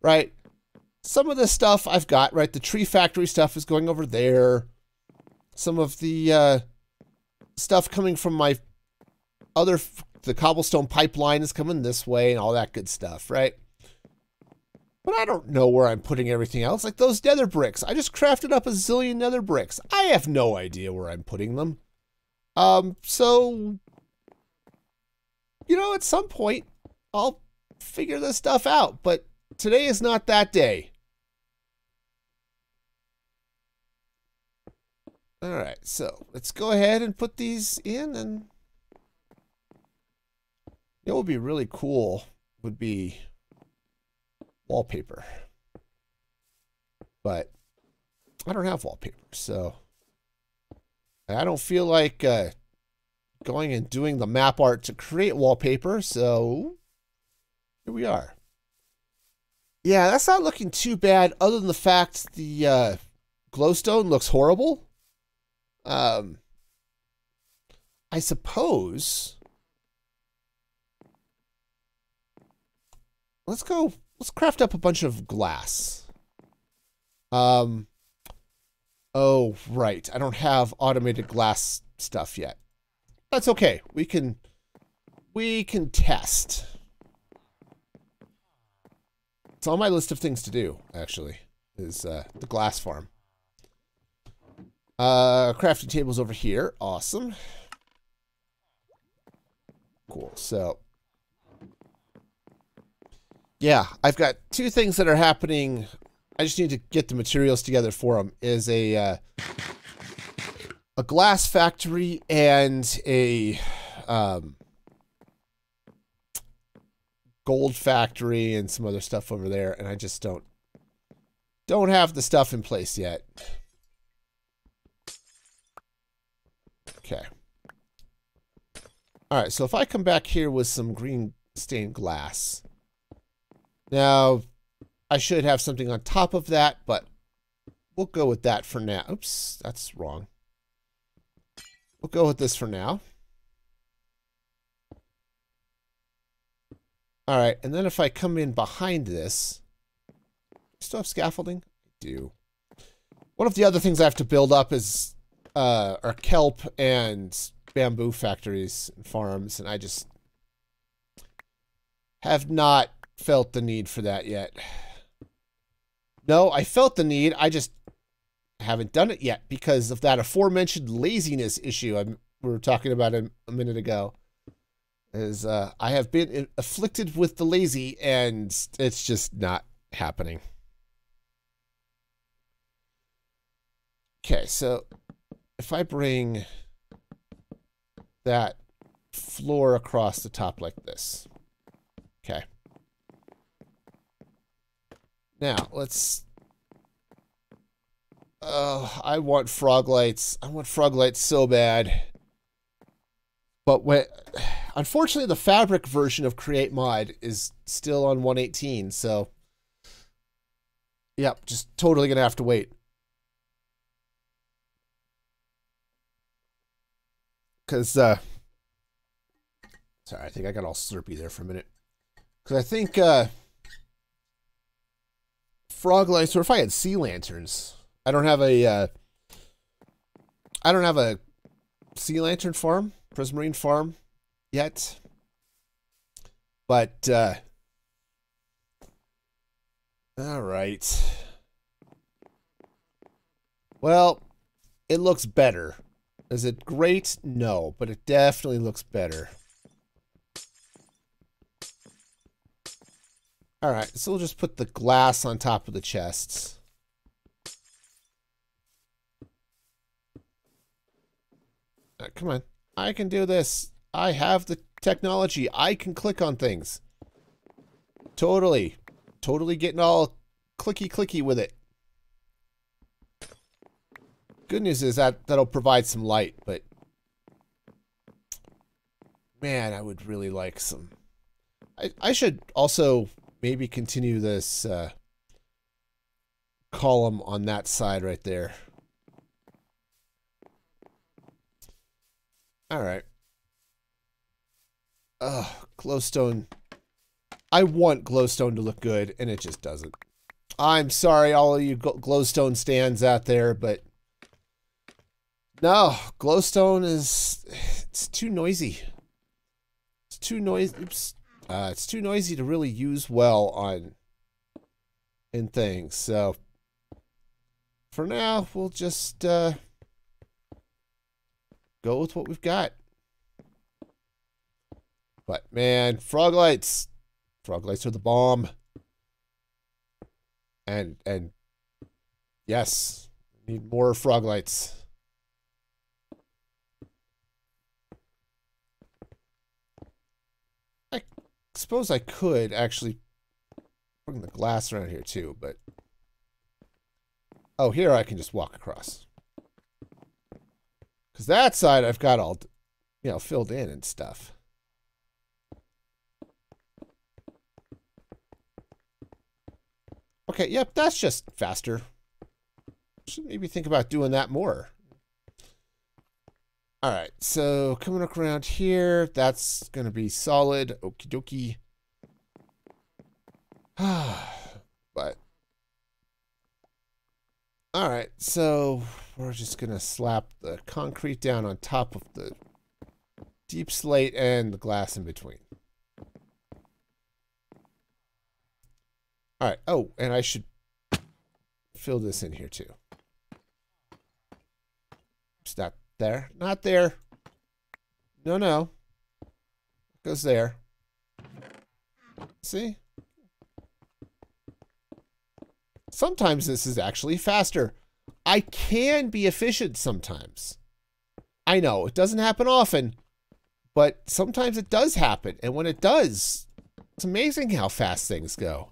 S1: right? some of the stuff I've got, right? The tree factory stuff is going over there. Some of the uh, stuff coming from my other, the cobblestone pipeline is coming this way and all that good stuff, right? But I don't know where I'm putting everything else. Like those nether bricks. I just crafted up a zillion nether bricks. I have no idea where I'm putting them. Um, so, you know, at some point, I'll figure this stuff out. But today is not that day. All right, so let's go ahead and put these in and it would be really cool would be wallpaper. But I don't have wallpaper, so I don't feel like uh, going and doing the map art to create wallpaper, so here we are. Yeah, that's not looking too bad other than the fact the uh, glowstone looks horrible. Um, I suppose. Let's go. Let's craft up a bunch of glass. Um. Oh, right. I don't have automated glass stuff yet. That's okay. We can. We can test. It's on my list of things to do, actually, is uh, the glass farm. Uh, crafting tables over here. Awesome. Cool. So, yeah, I've got two things that are happening. I just need to get the materials together for them. Is a uh, a glass factory and a um, gold factory and some other stuff over there, and I just don't don't have the stuff in place yet. Okay. All right, so if I come back here with some green stained glass. Now, I should have something on top of that, but we'll go with that for now. Oops, that's wrong. We'll go with this for now. All right, and then if I come in behind this, still have scaffolding? I do. One of the other things I have to build up is uh, are kelp and bamboo factories and farms, and I just have not felt the need for that yet. No, I felt the need. I just haven't done it yet because of that aforementioned laziness issue I'm, we were talking about a, a minute ago. Is uh, I have been afflicted with the lazy, and it's just not happening. Okay, so if I bring that floor across the top like this. Okay. Now, let's... Oh, I want frog lights. I want frog lights so bad. But when... Unfortunately, the fabric version of Create Mod is still on 118, so... Yep, just totally gonna have to wait. Because uh, sorry, I think I got all slurpy there for a minute. Because I think uh, frog lights, or if I had sea lanterns, I don't have a uh, I don't have a sea lantern farm, prismarine farm yet, but uh, all right. Well, it looks better. Is it great? No, but it definitely looks better. Alright, so we'll just put the glass on top of the chests. Uh, come on. I can do this. I have the technology. I can click on things. Totally. Totally getting all clicky clicky with it. Good news is that that'll provide some light, but man, I would really like some. I, I should also maybe continue this uh, column on that side right there. All right. Ugh, glowstone. I want glowstone to look good, and it just doesn't. I'm sorry, all of you glowstone stands out there, but no, glowstone is it's too noisy. It's too noisy. Oops, uh, it's too noisy to really use well on in things. So for now, we'll just uh, go with what we've got. But man, frog lights. Frog lights are the bomb. And and yes, we need more frog lights. I suppose I could actually bring the glass around here too, but oh, here I can just walk across. Because that side I've got all, you know, filled in and stuff. Okay, yep, that's just faster. Should maybe think about doing that more. All right, so coming around here, that's going to be solid. Okie dokie. but, all right, so we're just going to slap the concrete down on top of the deep slate and the glass in between. All right. Oh, and I should fill this in here too. Not there. Not there. No, no. Goes there. See? Sometimes this is actually faster. I can be efficient sometimes. I know, it doesn't happen often, but sometimes it does happen. And when it does, it's amazing how fast things go.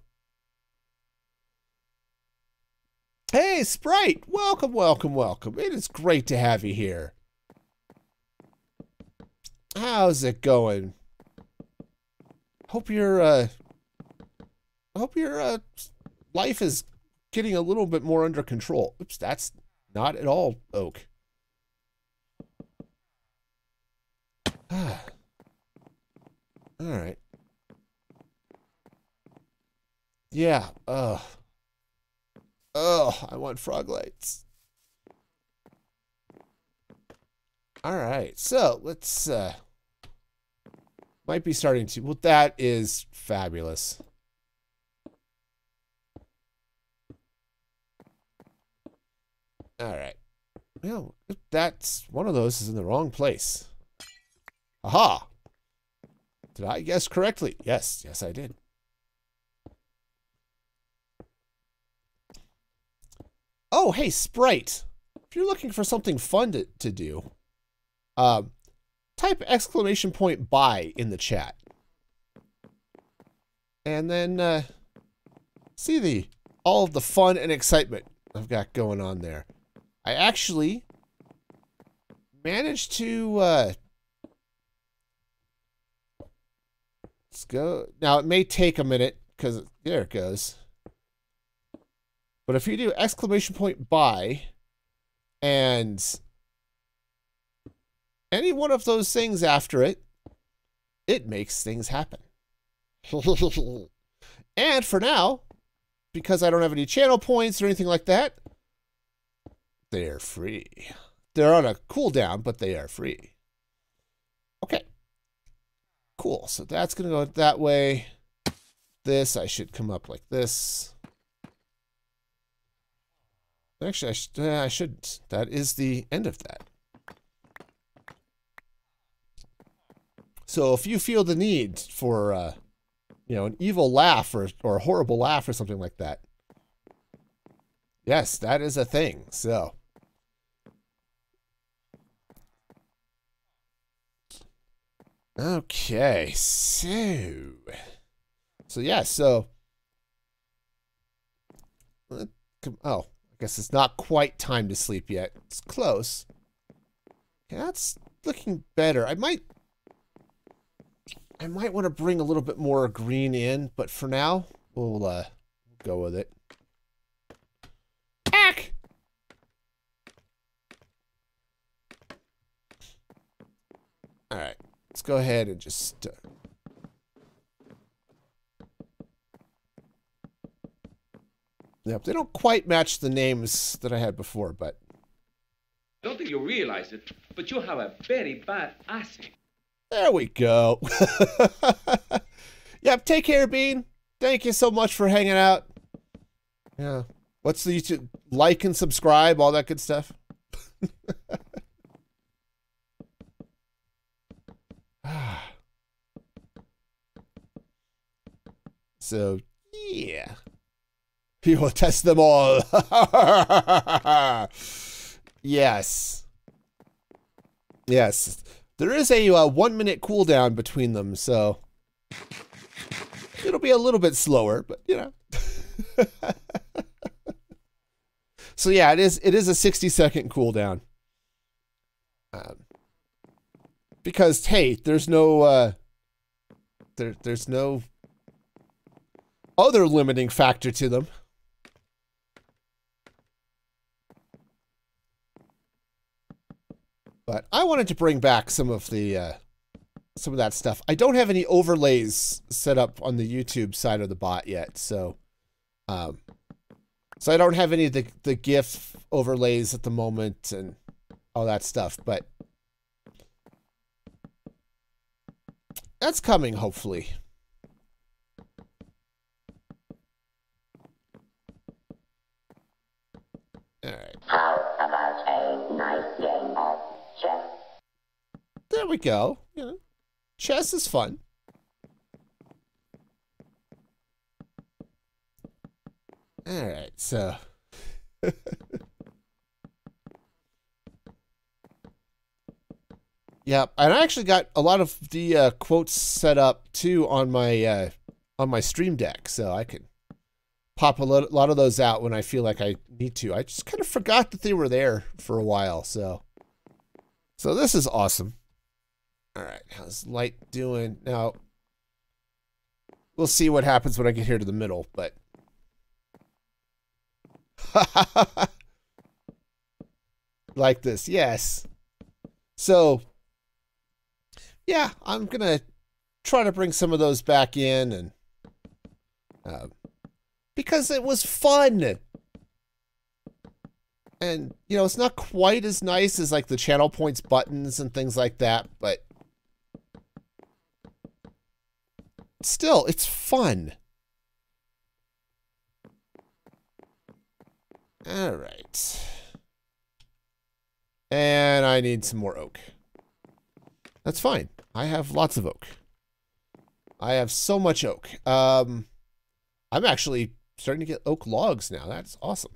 S1: Hey, Sprite! Welcome, welcome, welcome. It is great to have you here. How's it going? Hope your, uh... Hope your, uh, life is getting a little bit more under control. Oops, that's not at all oak. Ah. Alright. Yeah, uh... Oh, I want frog lights. All right, so let's, uh, might be starting to, well, that is fabulous. All right. Well, that's, one of those is in the wrong place. Aha! Did I guess correctly? Yes, yes I did. Oh, hey, Sprite. If you're looking for something fun to, to do, uh, type exclamation point buy in the chat. And then uh, see the all of the fun and excitement I've got going on there. I actually managed to uh, let's go. Now it may take a minute because there it goes. But if you do exclamation point buy and any one of those things after it, it makes things happen. and for now, because I don't have any channel points or anything like that, they are free. They're on a cooldown, but they are free. Okay. Cool. So that's going to go that way. This, I should come up like this. Actually, I, sh uh, I shouldn't. That is the end of that. So if you feel the need for, uh, you know, an evil laugh or, or a horrible laugh or something like that, yes, that is a thing. So Okay, so so yeah, so oh, I guess it's not quite time to sleep yet. It's close. Okay, that's looking better. I might I might want to bring a little bit more green in, but for now, we'll uh go with it. Ack! All right. Let's go ahead and just... Uh... Yep, they don't quite match the names that I had before, but...
S2: I don't think you realize it, but you have a very bad accent.
S1: There we go. yep, take care, Bean. Thank you so much for hanging out. Yeah. What's the YouTube? Like and subscribe, all that good stuff. So, yeah. He will test them all. yes. Yes. There is a uh, one minute cooldown between them, so it'll be a little bit slower, but you know. so yeah, it is it is a 60 second cooldown. Um, because hey, there's no uh there there's no other limiting factor to them. But I wanted to bring back some of the uh, some of that stuff. I don't have any overlays set up on the YouTube side of the bot yet, so um, so I don't have any of the the GIF overlays at the moment and all that stuff. But that's coming, hopefully. There we go. You know, chess is fun. All right, so. yep, and I actually got a lot of the uh, quotes set up too on my uh, on my Stream Deck, so I can pop a lot of those out when I feel like I need to. I just kind of forgot that they were there for a while, so. So this is awesome. All right, how's light doing? Now, we'll see what happens when I get here to the middle, but. like this, yes. So, yeah, I'm going to try to bring some of those back in and uh, because it was fun. And, you know, it's not quite as nice as like the channel points buttons and things like that, but still, it's fun. All right. And I need some more oak. That's fine. I have lots of oak. I have so much oak. Um, I'm actually starting to get oak logs now. That's awesome.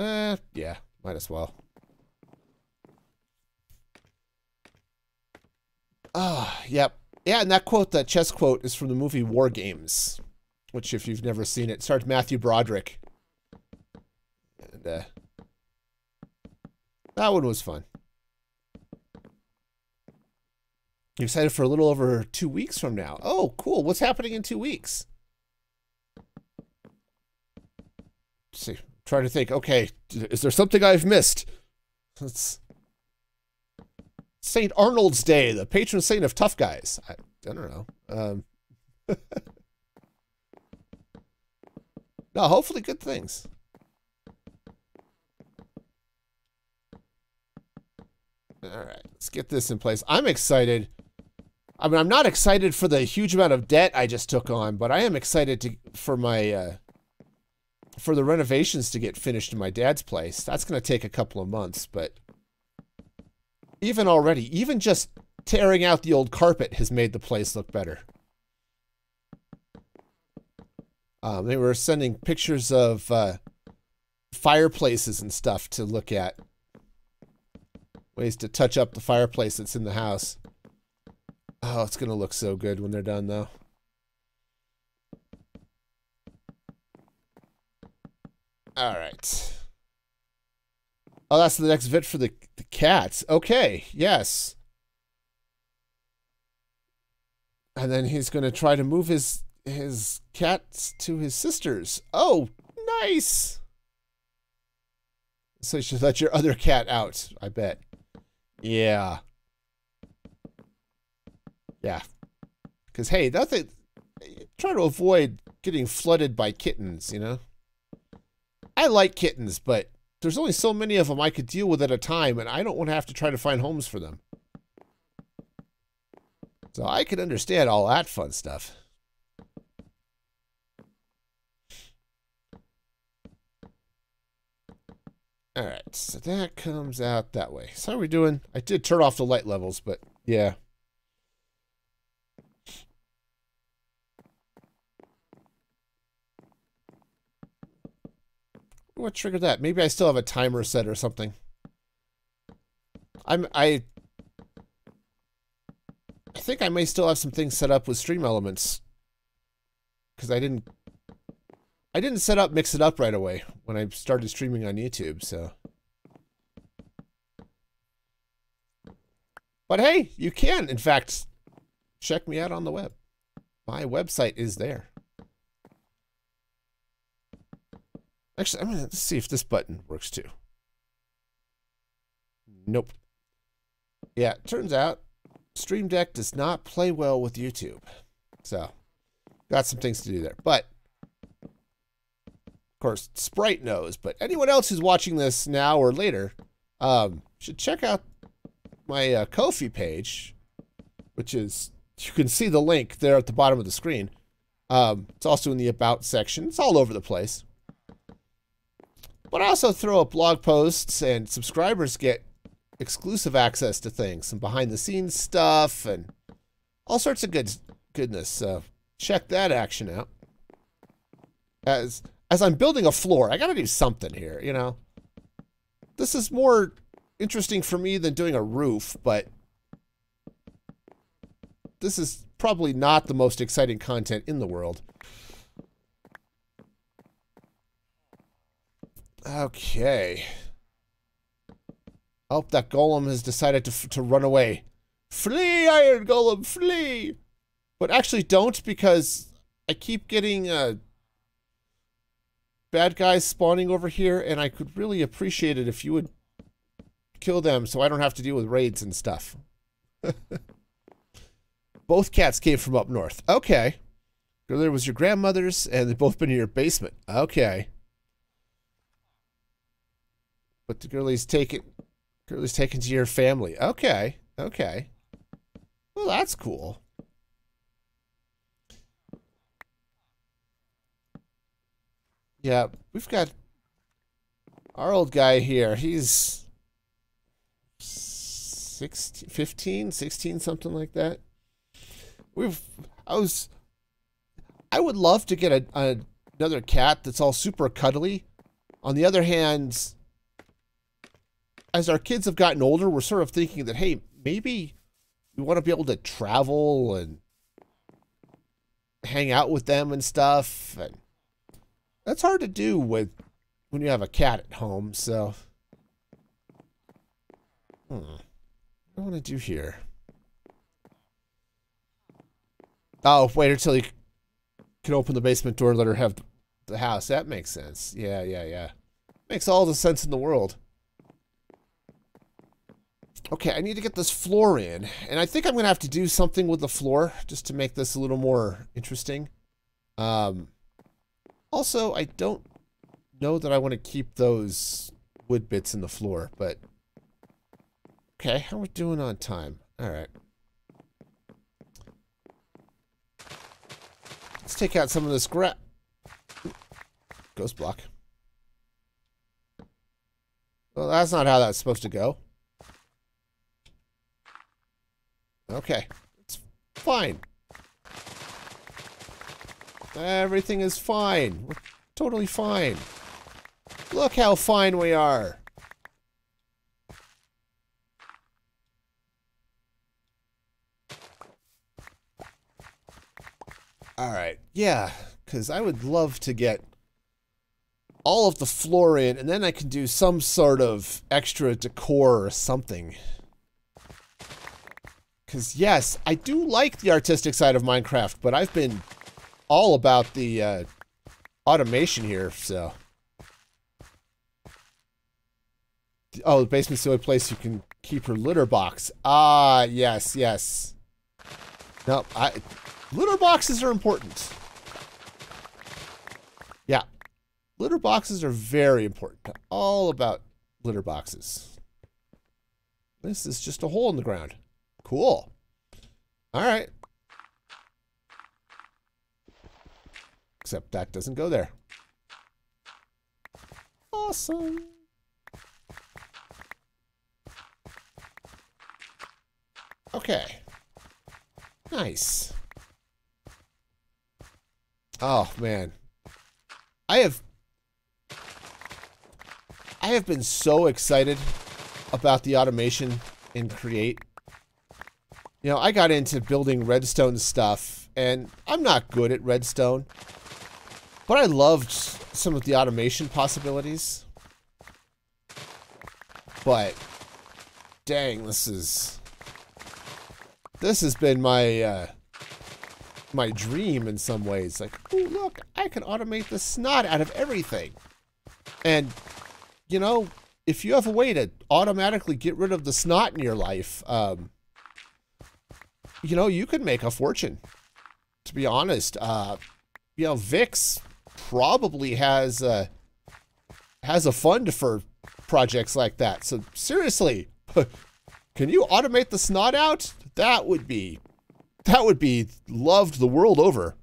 S1: Eh, yeah, might as well. Ah, yep. Yeah, and that quote, that chess quote, is from the movie War Games, which, if you've never seen it, starts Matthew Broderick. And, uh, that one was fun. You're excited for a little over two weeks from now. Oh, cool. What's happening in two weeks? Let's see, trying to think. Okay, is there something I've missed? It's St. Arnold's Day, the patron saint of tough guys. I, I don't know. Um, no, hopefully good things. All right, let's get this in place. I'm excited I mean, I'm not excited for the huge amount of debt I just took on, but I am excited to for my uh, for the renovations to get finished in my dad's place. That's going to take a couple of months, but even already, even just tearing out the old carpet has made the place look better. Um, they were sending pictures of uh, fireplaces and stuff to look at Ways to touch up the fireplace that's in the house. Oh, it's going to look so good when they're done, though. All right. Oh, that's the next vid for the, the cats. Okay, yes. And then he's going to try to move his his cats to his sisters. Oh, nice. So you should let your other cat out, I bet. Yeah. Yeah. Because, hey, nothing. Try to avoid getting flooded by kittens, you know? I like kittens, but there's only so many of them I could deal with at a time, and I don't want to have to try to find homes for them. So I can understand all that fun stuff. All right, so that comes out that way. So how are we doing? I did turn off the light levels, but yeah. What triggered that? Maybe I still have a timer set or something. I'm I I think I may still have some things set up with StreamElements. Cause I didn't I didn't set up Mix It Up right away when I started streaming on YouTube, so. But hey, you can, in fact, check me out on the web. My website is there. Actually, I'm going to see if this button works too. Nope. Yeah, turns out Stream Deck does not play well with YouTube. So, got some things to do there. But of course, Sprite knows, but anyone else who's watching this now or later um, should check out my uh, Ko-fi page, which is, you can see the link there at the bottom of the screen. Um, it's also in the About section. It's all over the place. But I also throw up blog posts, and subscribers get exclusive access to things, some behind-the-scenes stuff, and all sorts of good goodness. So check that action out. As as I'm building a floor, I got to do something here, you know? This is more interesting for me than doing a roof, but this is probably not the most exciting content in the world. Okay. Hope that golem has decided to, to run away. Flee, Iron Golem, flee! But actually don't because I keep getting uh, bad guys spawning over here, and I could really appreciate it if you would kill them so I don't have to deal with raids and stuff. both cats came from up north. Okay. There was your grandmother's, and they've both been in your basement. Okay. But the girlie's taken, girlie's taken to your family. Okay. Okay. Well, that's cool. Yeah, we've got our old guy here. He's 16, 15, 16, something like that. We've, I was, I would love to get a, a, another cat that's all super cuddly. On the other hand, as our kids have gotten older, we're sort of thinking that, hey, maybe we want to be able to travel and hang out with them and stuff. And that's hard to do with when you have a cat at home, so. Hmm. What do I want to do here? Oh, wait until you can open the basement door and let her have the house. That makes sense. Yeah, yeah, yeah. Makes all the sense in the world. Okay, I need to get this floor in. And I think I'm going to have to do something with the floor just to make this a little more interesting. Um, also, I don't know that I want to keep those wood bits in the floor, but... Okay, how are we doing on time? Alright. Let's take out some of this scrap. Ghost block. Well, that's not how that's supposed to go. Okay. It's fine. Everything is fine. We're totally fine. Look how fine we are. Alright, yeah, because I would love to get all of the floor in, and then I can do some sort of extra decor or something. Because, yes, I do like the artistic side of Minecraft, but I've been all about the uh, automation here, so. Oh, the basement's the only place you can keep her litter box. Ah, yes, yes. No, I litter boxes are important. Yeah. Litter boxes are very important. All about litter boxes. This is just a hole in the ground. Cool. All right. Except that doesn't go there. Awesome. Okay. Nice. Oh, man. I have... I have been so excited about the automation in Create. You know, I got into building redstone stuff, and I'm not good at redstone. But I loved some of the automation possibilities. But, dang, this is... This has been my, uh, my dream in some ways. Like, oh, look, I can automate the snot out of everything. And, you know, if you have a way to automatically get rid of the snot in your life, um, you know, you could make a fortune. To be honest, uh, you know, Vix probably has uh, has a fund for projects like that. So seriously, can you automate the snot out? That would be that would be loved the world over.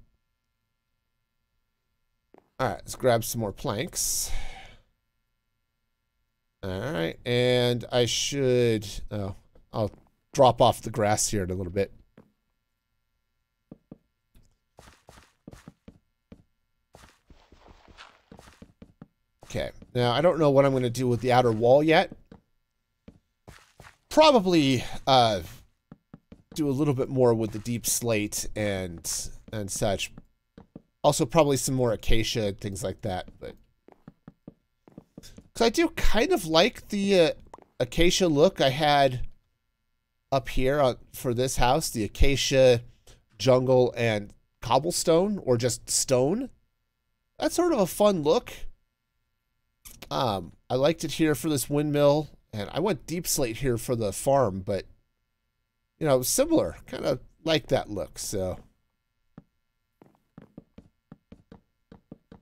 S1: All right, let's grab some more planks. All right, and I should, oh, I'll drop off the grass here in a little bit. Okay, now I don't know what I'm going to do with the outer wall yet. Probably uh, do a little bit more with the deep slate and and such. Also, probably some more acacia and things like that. But because I do kind of like the uh, acacia look I had up here on, for this house, the acacia jungle and cobblestone or just stone. That's sort of a fun look. Um, I liked it here for this windmill, and I went deep slate here for the farm, but you know, similar, kind of like that look. So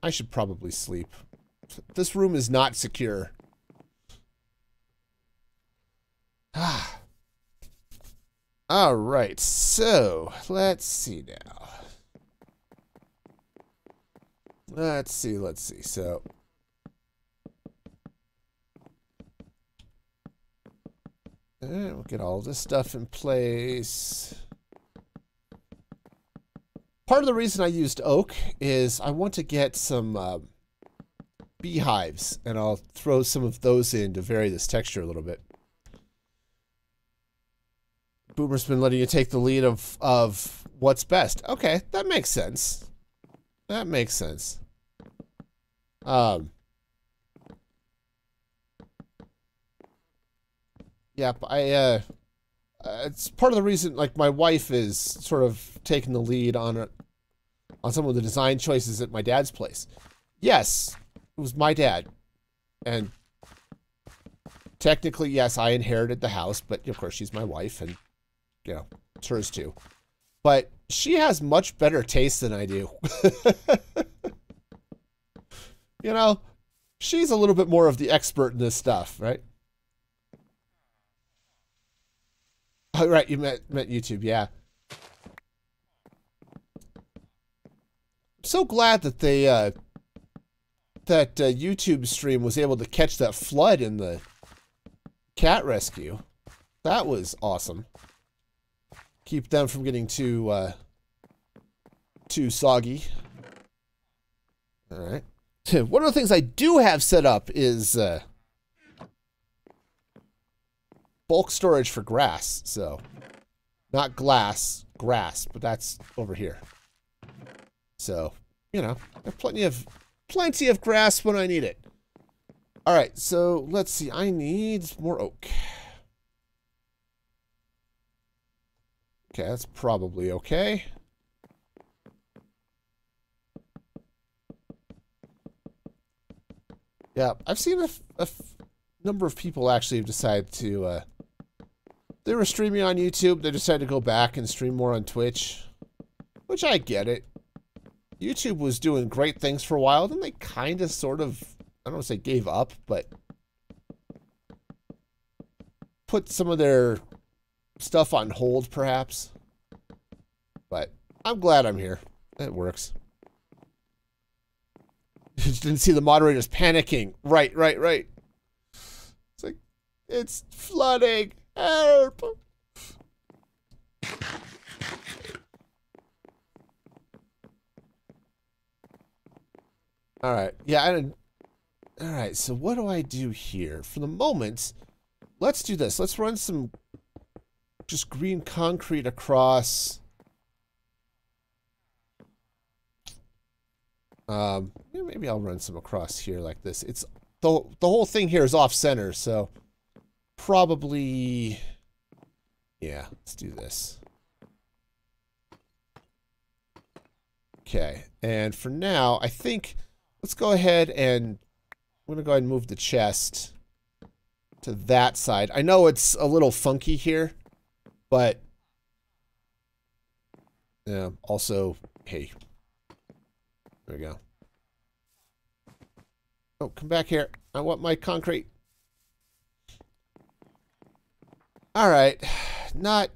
S1: I should probably sleep. This room is not secure. Ah. All right, so let's see now. Let's see, let's see. So we'll get all this stuff in place. Part of the reason I used oak is I want to get some um, beehives, and I'll throw some of those in to vary this texture a little bit. Boomer's been letting you take the lead of, of what's best. Okay, that makes sense. That makes sense. Um, Yep, I, uh, uh, it's part of the reason, like, my wife is sort of taking the lead on it, on some of the design choices at my dad's place. Yes, it was my dad. And technically, yes, I inherited the house, but of course she's my wife and, you know, it's hers too. But she has much better taste than I do. you know, she's a little bit more of the expert in this stuff, right? Oh, right, you meant, meant YouTube, yeah. I'm so glad that they, uh, that uh, YouTube stream was able to catch that flood in the cat rescue. That was awesome. Keep them from getting too, uh, too soggy. All right. One of the things I do have set up is, uh, bulk storage for grass, so not glass, grass, but that's over here. So, you know, plenty of plenty of grass when I need it. All right, so let's see. I need more oak. Okay, that's probably okay. Yeah, I've seen a, number of people actually have decided to. Uh, they were streaming on YouTube. They decided to go back and stream more on Twitch, which I get it. YouTube was doing great things for a while, then they kind of, sort of, I don't want to say gave up, but put some of their stuff on hold, perhaps. But I'm glad I'm here. It works. Just didn't see the moderators panicking. Right, right, right. It's like, it's flooding. Help. All right. Yeah, I didn't. All right. So what do I do here? For the moment, let's do this. Let's run some just green concrete across Um, maybe I'll run some across here like this. It's the the whole thing here is off center, so probably yeah. Let's do this. Okay, and for now, I think let's go ahead and I'm gonna go ahead and move the chest to that side. I know it's a little funky here, but yeah. Also, hey, there we go. Oh, come back here. I want my concrete. All right. Not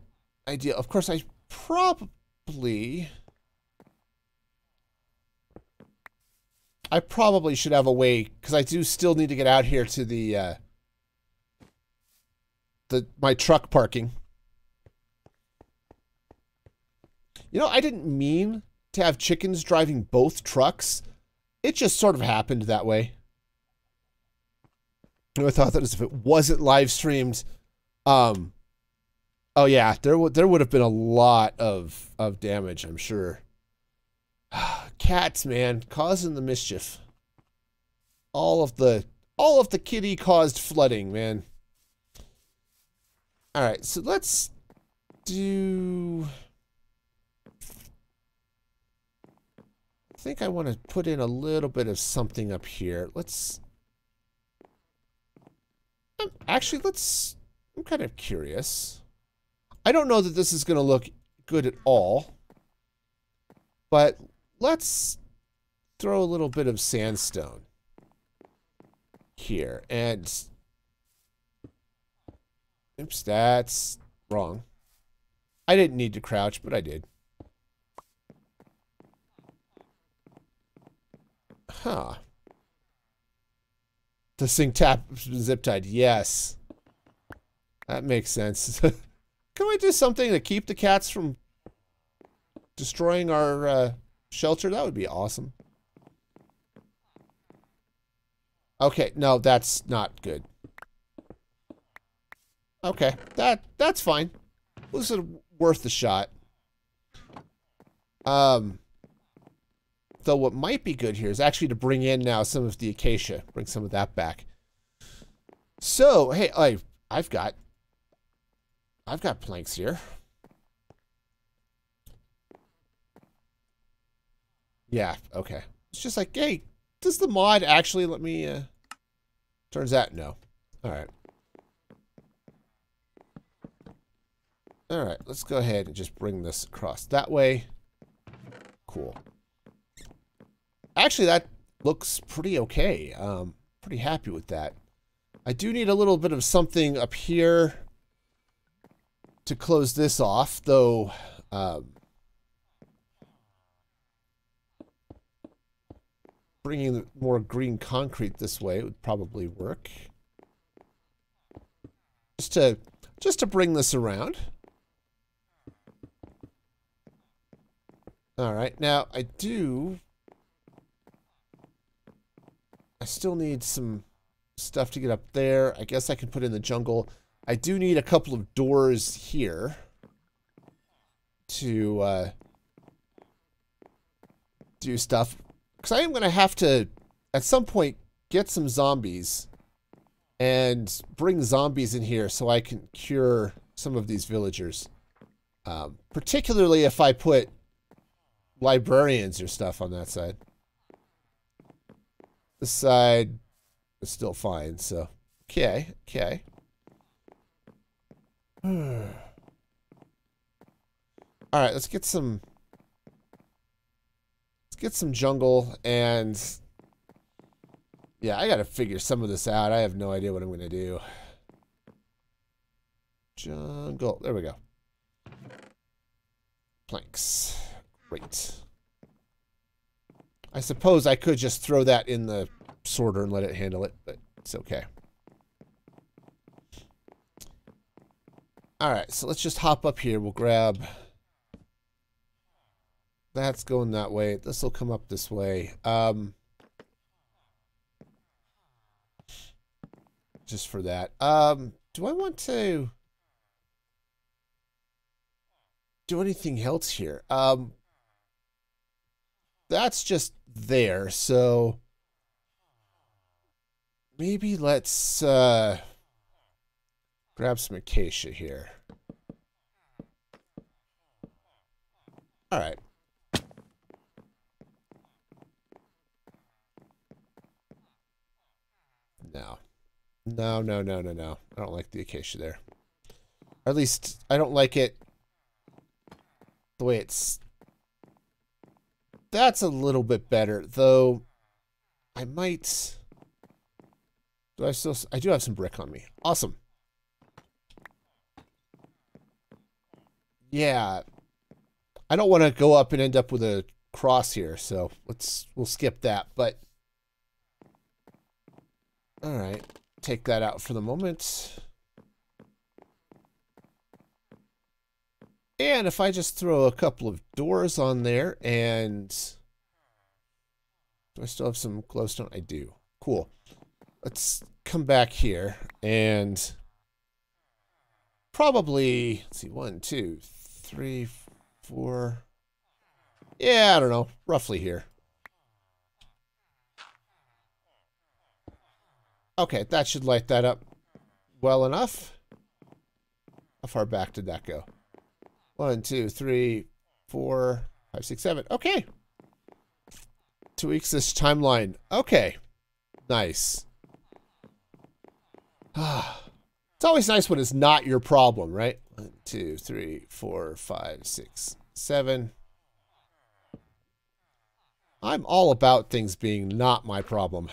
S1: ideal. Of course, I probably... I probably should have a way, because I do still need to get out here to the, uh, the my truck parking. You know, I didn't mean to have chickens driving both trucks. It just sort of happened that way. I thought that if it wasn't live streamed, um, oh yeah, there would there would have been a lot of of damage, I'm sure. Cats, man, causing the mischief. All of the all of the kitty caused flooding, man. All right, so let's do. I think I want to put in a little bit of something up here. Let's... Um, actually, let's... I'm kind of curious. I don't know that this is going to look good at all. But let's throw a little bit of sandstone here. And... Oops, that's wrong. I didn't need to crouch, but I did. Huh. The thing tap zip tied. Yes. That makes sense. Can we do something to keep the cats from destroying our uh, shelter? That would be awesome. Okay, no, that's not good. Okay, that that's fine. This is worth the shot. Um, Though what might be good here is actually to bring in now some of the acacia, bring some of that back. So, hey, I, I've got, I've got planks here. Yeah, okay. It's just like, hey, does the mod actually let me, uh, turns out no. All right. All right, let's go ahead and just bring this across that way. Cool. Actually, that looks pretty okay. Um, pretty happy with that. I do need a little bit of something up here to close this off, though. Um, bringing more green concrete this way would probably work. Just to just to bring this around. All right, now I do I still need some stuff to get up there. I guess I can put in the jungle. I do need a couple of doors here to uh, do stuff. Because I am going to have to, at some point, get some zombies and bring zombies in here so I can cure some of these villagers. Um, particularly if I put librarians or stuff on that side. This side is still fine, so. Okay, okay. Hmm. Alright, let's get some... Let's get some jungle and... Yeah, I gotta figure some of this out. I have no idea what I'm gonna do. Jungle. There we go. Planks. Great. I suppose I could just throw that in the sorter and let it handle it, but it's okay. Alright, so let's just hop up here. We'll grab... That's going that way. This will come up this way. Um, just for that. Um, do I want to do anything else here? Um, that's just there, so maybe let's uh, grab some acacia here. All right. No. No, no, no, no, no. I don't like the acacia there. At least, I don't like it the way it's... That's a little bit better, though I might... Do I still... I do have some brick on me. Awesome. Yeah. I don't want to go up and end up with a cross here, so let's... We'll skip that, but... Alright. Take that out for the moment. And if I just throw a couple of doors on there and... Do I still have some glowstone? I do. Cool. Let's come back here and probably, let's see, one, two, three, four. Yeah, I don't know, roughly here. Okay, that should light that up well enough. How far back did that go? One, two, three, four, five, six, seven. Okay. Two weeks this timeline. Okay. Nice. it's always nice when it's not your problem, right? One, two, three, four, five, six, seven. I'm all about things being not my problem.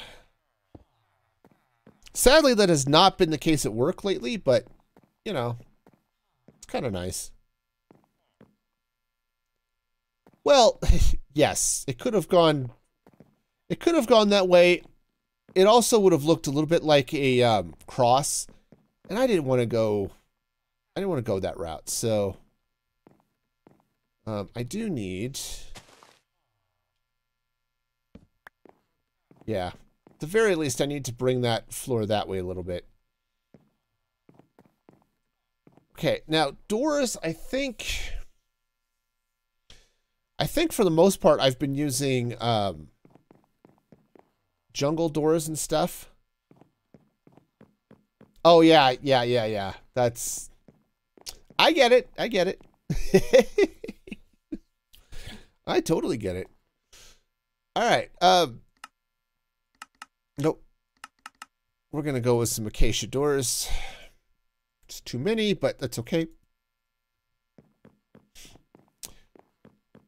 S1: Sadly, that has not been the case at work lately, but, you know, it's kind of nice. Well, yes, it could have gone. It could have gone that way. It also would have looked a little bit like a um, cross, and I didn't want to go. I didn't want to go that route, so um, I do need. Yeah, at the very least, I need to bring that floor that way a little bit. Okay, now doors, I think I think for the most part, I've been using um, jungle doors and stuff. Oh, yeah, yeah, yeah, yeah. That's... I get it. I get it. I totally get it. All right. Um, nope. We're going to go with some acacia doors. It's too many, but that's okay.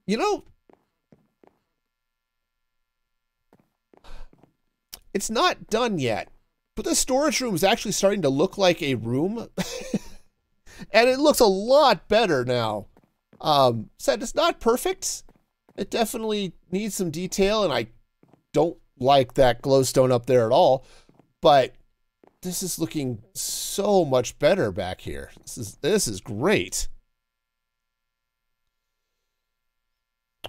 S1: You know, it's not done yet, but the storage room is actually starting to look like a room. and it looks a lot better now. Um, said it's not perfect. It definitely needs some detail, and I don't like that glowstone up there at all. But this is looking so much better back here. This is this is great.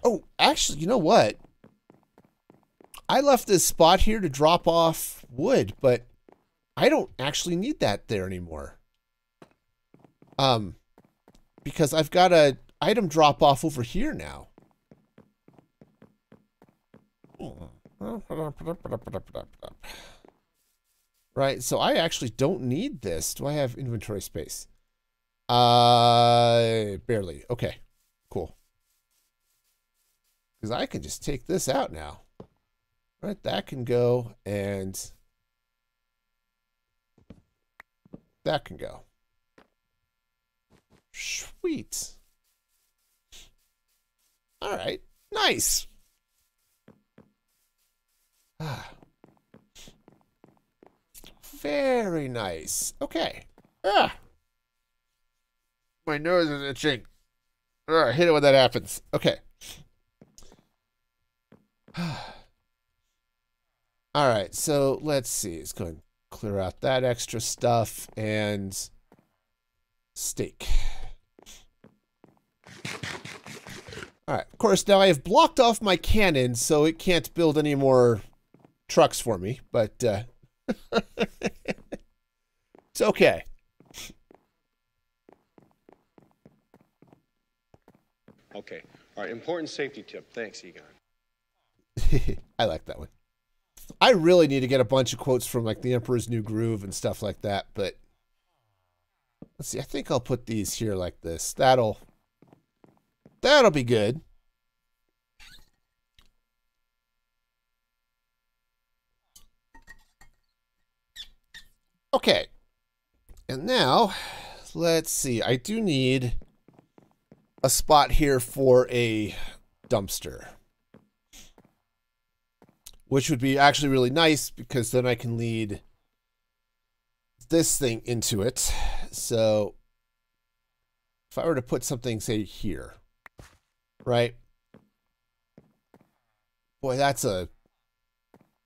S1: Oh, actually, you know what? I left this spot here to drop off wood, but I don't actually need that there anymore. Um, because I've got a item drop off over here now. Right, so I actually don't need this. Do I have inventory space? Uh, barely. Okay, cool. Because I can just take this out now. Right, that can go, and that can go. Sweet. All right, nice. Ah. Very nice. Okay. Ah. My nose is itching. I hate it when that happens. Okay. Ah. All right, so let's see. Let's go and clear out that extra stuff and steak. All right, of course, now I have blocked off my cannon, so it can't build any more trucks for me, but uh, it's okay.
S3: Okay. All right. Important safety tip. Thanks, Egon.
S1: I like that one. I really need to get a bunch of quotes from like the Emperor's New Groove and stuff like that, but let's see. I think I'll put these here like this. That'll that'll be good. Okay. And now, let's see. I do need a spot here for a dumpster. Which would be actually really nice because then I can lead this thing into it. So if I were to put something, say, here, right? Boy, that's a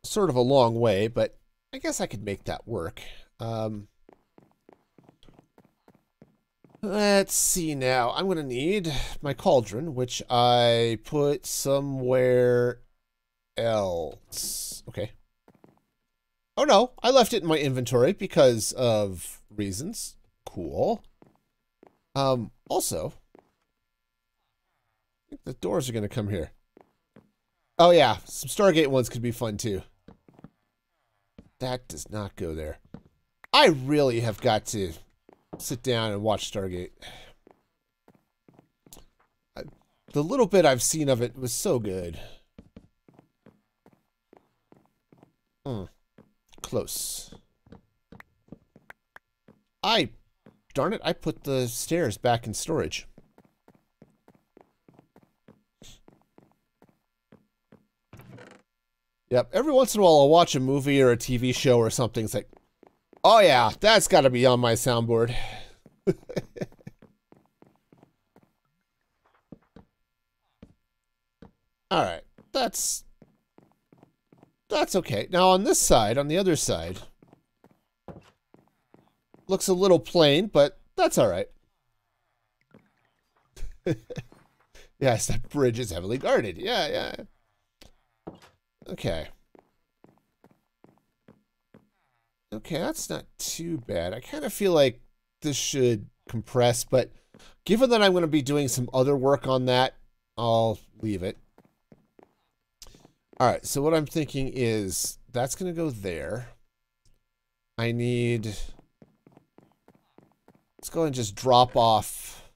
S1: sort of a long way, but I guess I could make that work. Um, let's see now. I'm going to need my cauldron, which I put somewhere else. Okay. Oh no, I left it in my inventory because of reasons. Cool. Um, also, the doors are going to come here. Oh yeah, some Stargate ones could be fun too. That does not go there. I really have got to sit down and watch Stargate. the little bit I've seen of it was so good. Hmm. Close. I, darn it, I put the stairs back in storage. Yep, every once in a while I'll watch a movie or a TV show or something. It's like, Oh yeah, that's got to be on my soundboard. All right, that's that's okay. Now on this side, on the other side, looks a little plain, but that's all right. yes, that bridge is heavily guarded. Yeah, yeah. Okay. Okay, that's not too bad. I kind of feel like this should compress, but given that I'm going to be doing some other work on that, I'll leave it. All right, so what I'm thinking is that's going to go there. I need... Let's go and just drop off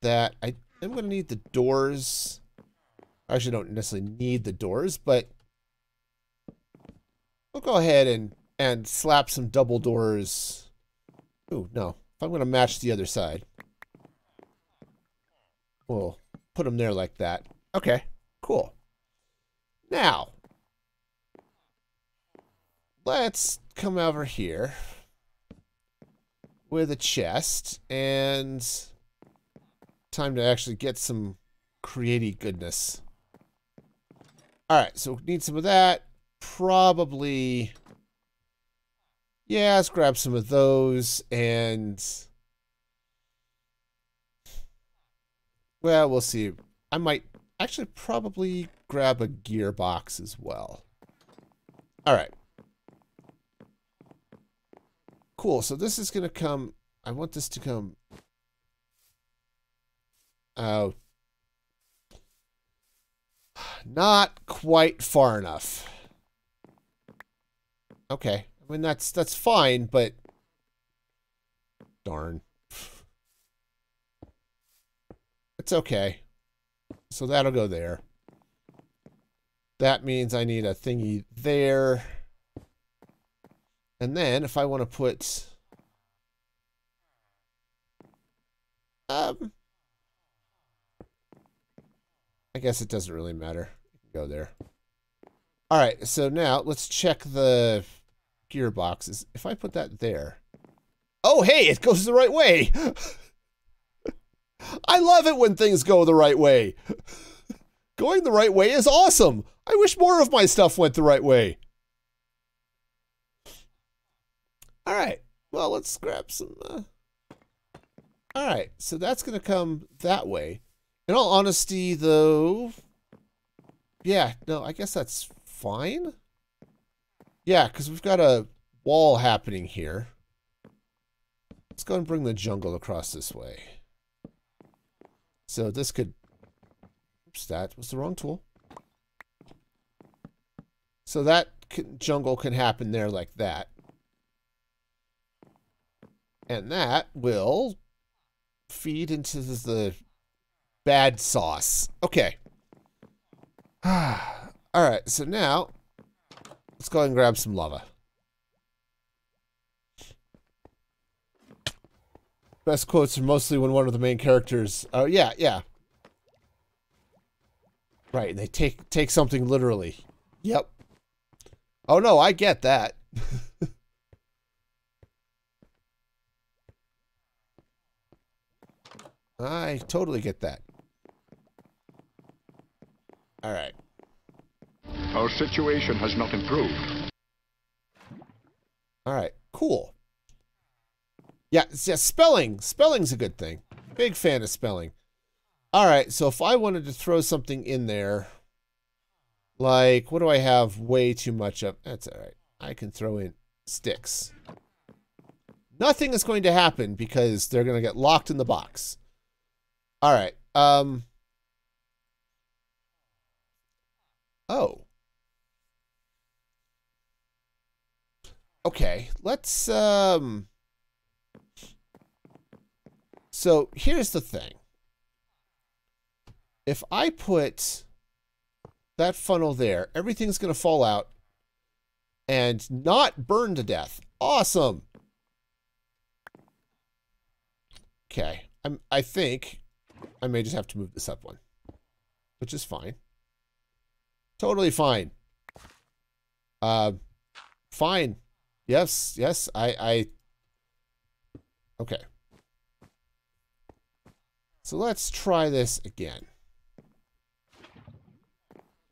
S1: that. I am going to need the doors. I actually don't necessarily need the doors, but we'll go ahead and and slap some double doors. Ooh, no. I'm going to match the other side. We'll put them there like that. Okay, cool. Now, let's come over here with a chest and time to actually get some creative goodness. All right, so need some of that. Probably yeah, let's grab some of those and... Well, we'll see. I might actually probably grab a gearbox as well. All right. Cool. So this is going to come... I want this to come... Oh. Not quite far enough. Okay. I mean, that's, that's fine, but... Darn. It's okay. So that'll go there. That means I need a thingy there. And then if I want to put... Um... I guess it doesn't really matter. Go there. All right, so now let's check the gearboxes. If I put that there... Oh, hey, it goes the right way! I love it when things go the right way. Going the right way is awesome. I wish more of my stuff went the right way. All right. Well, let's grab some. Uh... All right. So that's going to come that way. In all honesty, though, yeah, no, I guess that's fine. Yeah, because we've got a wall happening here. Let's go and bring the jungle across this way. So this could... Oops, that was the wrong tool. So that can, jungle can happen there like that. And that will feed into the bad sauce. Okay. All right, so now let's go and grab some lava. Best quotes are mostly when one of the main characters. Oh yeah, yeah. Right, they take take something literally. Yep. Oh no, I get that. I totally get that. All right.
S4: Our situation has not improved.
S1: All right, cool. Yeah, yeah, spelling. Spelling's a good thing. Big fan of spelling. All right, so if I wanted to throw something in there, like, what do I have way too much of? That's all right. I can throw in sticks. Nothing is going to happen because they're going to get locked in the box. All right. Um. Oh. Okay, let's, um... So here's the thing. If I put that funnel there, everything's going to fall out and not burn to death. Awesome. Okay. I'm, I think I may just have to move this up one, which is fine. Totally fine. Uh, fine. Yes, yes, I, I, okay. So let's try this again.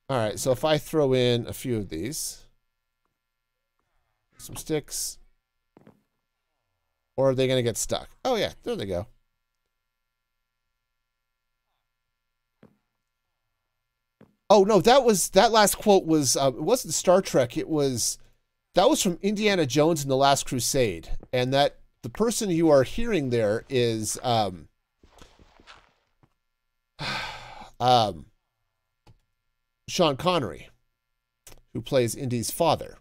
S1: All right, so if I throw in a few of these, some sticks, or are they going to get stuck? Oh yeah, there they go. Oh no, that was that last quote was uh, it wasn't Star Trek. It was that was from Indiana Jones and the Last Crusade, and that the person you are hearing there is um, um, Sean Connery, who plays Indy's father.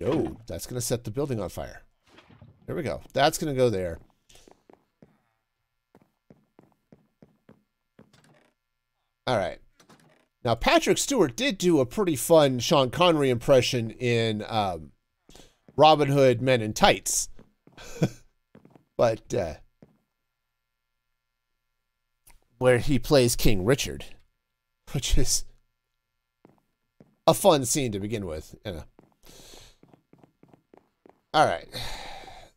S1: No, that's going to set the building on fire. There we go. That's going to go there. All right. Now, Patrick Stewart did do a pretty fun Sean Connery impression in um, Robin Hood Men in Tights. but uh, where he plays King Richard, which is a fun scene to begin with. You know. All right,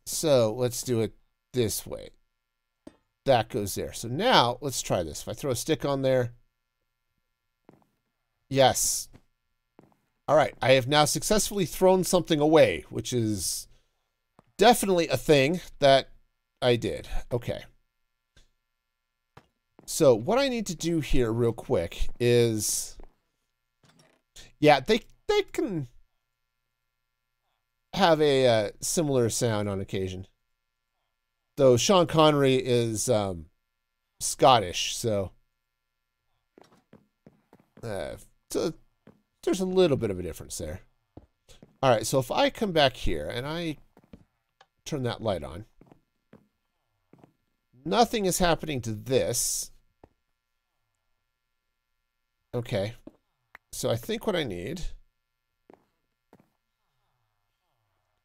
S1: so let's do it this way. That goes there. So now let's try this. If I throw a stick on there, yes. All right, I have now successfully thrown something away, which is definitely a thing that I did. Okay. So what I need to do here real quick is, yeah, they, they can have a uh, similar sound on occasion. Though Sean Connery is um, Scottish, so Uh, so there's a little bit of a difference there. All right, so if I come back here and I turn that light on, nothing is happening to this. Okay, so I think what I need.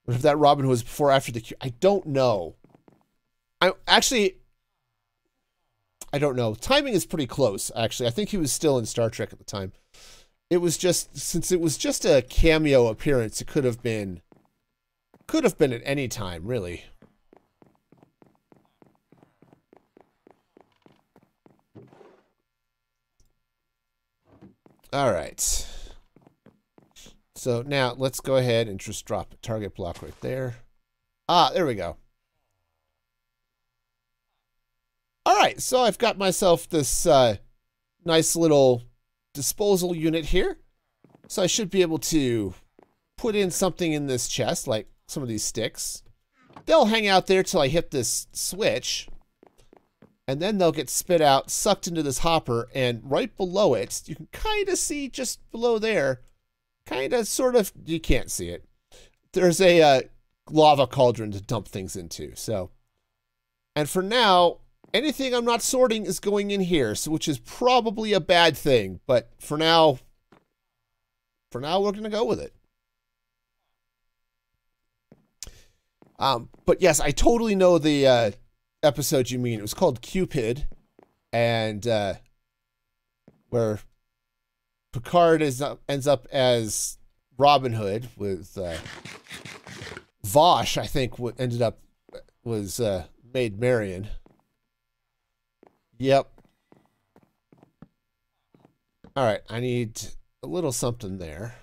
S1: What if that Robin was before or after the Q? I don't know. I actually I don't know. Timing is pretty close, actually. I think he was still in Star Trek at the time. It was just since it was just a cameo appearance, it could have been could have been at any time, really. All right. So now let's go ahead and just drop a target block right there. Ah, there we go. All right, so I've got myself this uh, nice little disposal unit here. So I should be able to put in something in this chest, like some of these sticks. They'll hang out there till I hit this switch. And then they'll get spit out, sucked into this hopper, and right below it, you can kind of see just below there, kind of, sort of, you can't see it. There's a uh, lava cauldron to dump things into, so. And for now, anything I'm not sorting is going in here, so which is probably a bad thing. But for now, for now, we're going to go with it. Um, but yes, I totally know the uh, episode you mean. It was called Qpid, and uh, where Picard is up, ends up as Robin Hood with uh, Vash. I think what ended up was uh, Maid Marian. Yep. All right, I need a little something there.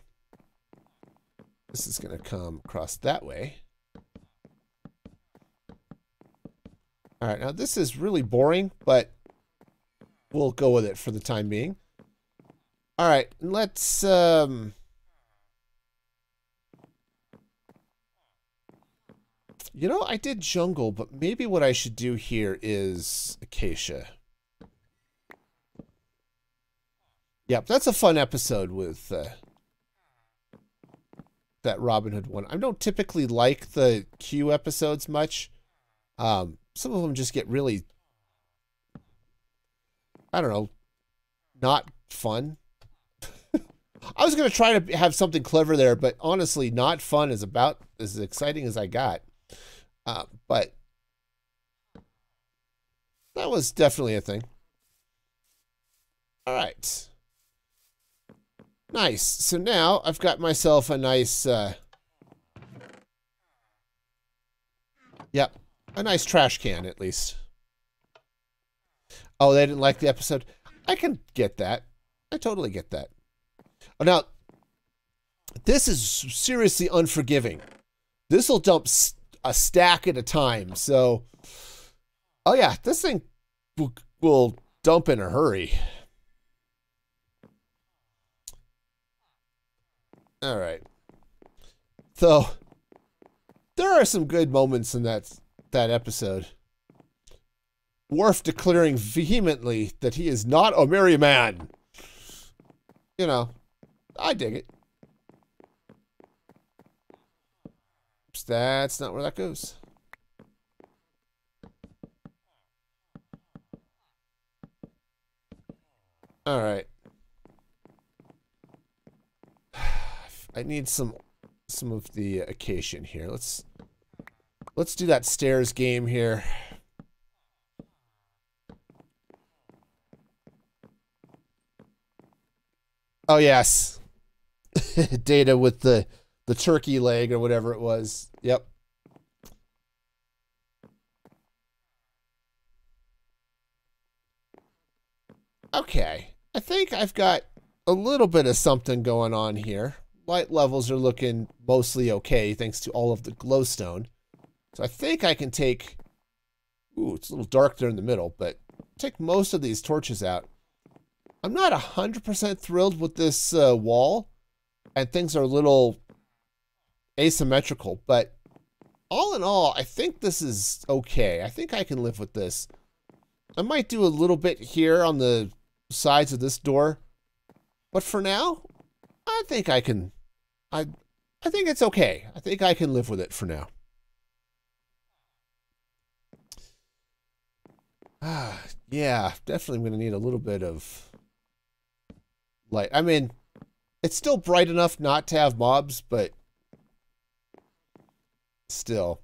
S1: This is going to come across that way. All right, now this is really boring, but we'll go with it for the time being. All right, let's... Um, you know, I did jungle, but maybe what I should do here is acacia. Yep, that's a fun episode with uh, that Robin Hood one. I don't typically like the Q episodes much. Um, some of them just get really, I don't know, not fun. I was going to try to have something clever there, but honestly, not fun is about as exciting as I got. Uh, but that was definitely a thing. All right. Nice. So now I've got myself a nice, uh, yep, a nice trash can at least. Oh, they didn't like the episode? I can get that. I totally get that. Oh, now, this is seriously unforgiving. This will dump a stack at a time. So, oh yeah, this thing will, will dump in a hurry. All right. So there are some good moments in that that episode. Worf declaring vehemently that he is not a merry man. You know, I dig it. That's not where that goes. All right. I need some some of the acacia here. Let's let's do that stairs game here. Oh yes. Data with the the turkey leg or whatever it was. Yep. Okay. I think I've got a little bit of something going on here light levels are looking mostly okay thanks to all of the glowstone. So I think I can take... Ooh, it's a little dark there in the middle, but take most of these torches out. I'm not 100% thrilled with this uh, wall, and things are a little asymmetrical, but all in all, I think this is okay. I think I can live with this. I might do a little bit here on the sides of this door, But for now, I think I can I I think it's okay. I think I can live with it for now. Ah, yeah, definitely I'm going to need a little bit of light. I mean, it's still bright enough not to have mobs, but still.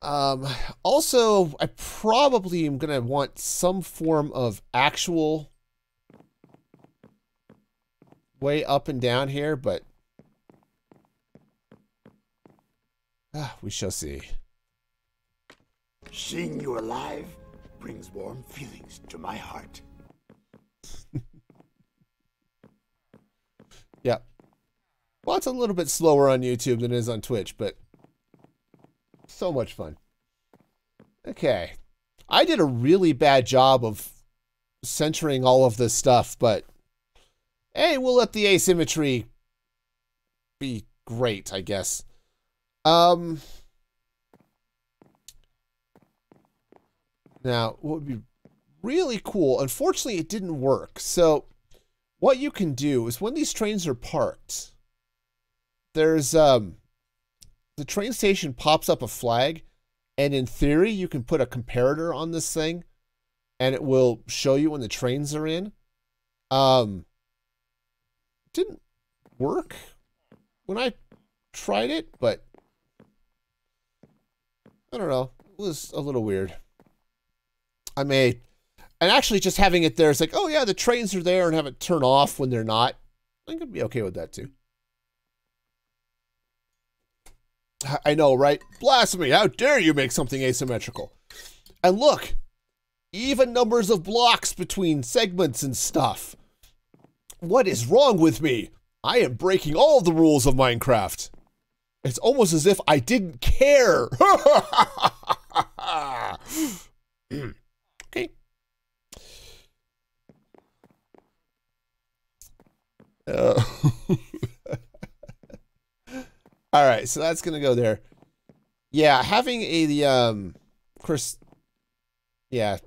S1: Um, also, I probably am going to want some form of actual way up and down here, but ah, we shall see.
S5: Seeing you alive brings warm feelings to my heart.
S1: yeah. Well, it's a little bit slower on YouTube than it is on Twitch, but so much fun. Okay. I did a really bad job of centering all of this stuff, but hey, we'll let the asymmetry be great, I guess. Um, now, what would be really cool, unfortunately, it didn't work. So, what you can do is when these trains are parked, there's um, the train station pops up a flag, and in theory, you can put a comparator on this thing, and it will show you when the trains are in. Um, didn't work when I tried it, but I don't know. It was a little weird. I may, and actually just having it there, it's like, oh yeah, the trains are there and have it turn off when they're not. I could be okay with that too. I know, right? Blasphemy. How dare you make something asymmetrical? And look, even numbers of blocks between segments and stuff. What is wrong with me? I am breaking all the rules of Minecraft. It's almost as if I didn't care. okay. Uh, all right, so that's gonna go there. Yeah, having a the um, of course, yeah.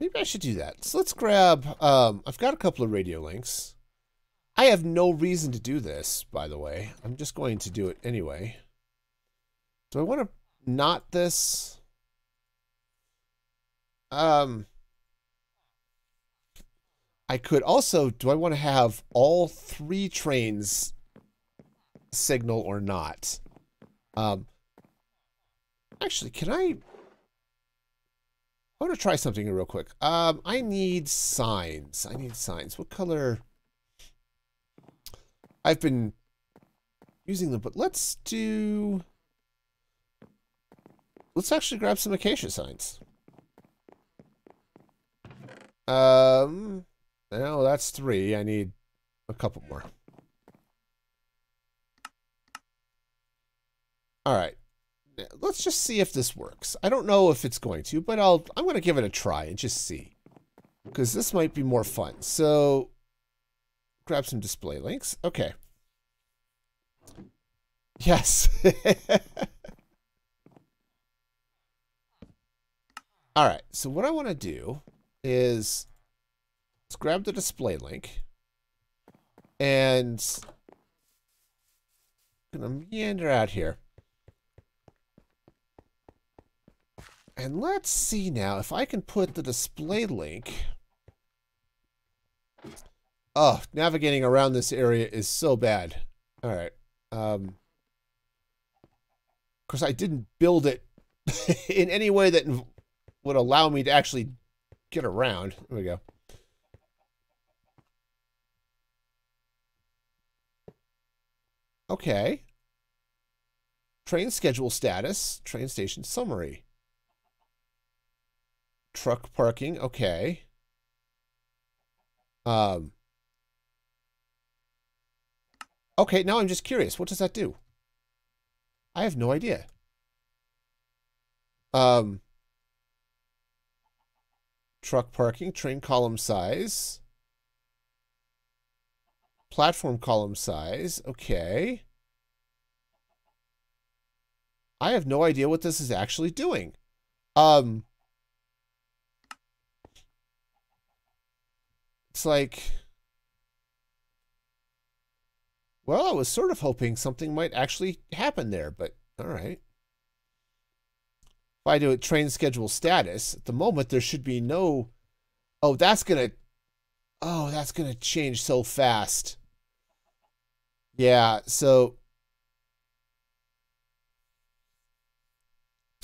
S1: Maybe I should do that. So let's grab. Um, I've got a couple of radio links. I have no reason to do this, by the way. I'm just going to do it anyway. Do I want to not this? Um, I could also, do I want to have all three trains signal or not? Um, actually, can I, I want to try something real quick. Um, I need signs. I need signs. What color? I've been using them, but let's do... Let's actually grab some acacia signs. Um, no, that's three. I need a couple more. All right. Let's just see if this works. I don't know if it's going to, but I'll I'm going to give it a try and just see. Because this might be more fun. So grab some display links. Okay. Yes. All right. So what I want to do is let's grab the display link and I'm gonna meander out here. And let's see now if I can put the display link. Oh, navigating around this area is so bad. All right. Um, of course, I didn't build it in any way that would allow me to actually get around. There we go. Okay. Train schedule status, train station summary. Truck parking, okay. Um. Okay, now I'm just curious. What does that do? I have no idea. Um. Truck parking, train column size. Platform column size, okay. I have no idea what this is actually doing. Um, It's like, well, I was sort of hoping something might actually happen there, but all right. If I do a train schedule status, at the moment there should be no. Oh, that's gonna. Oh, that's gonna change so fast. Yeah, so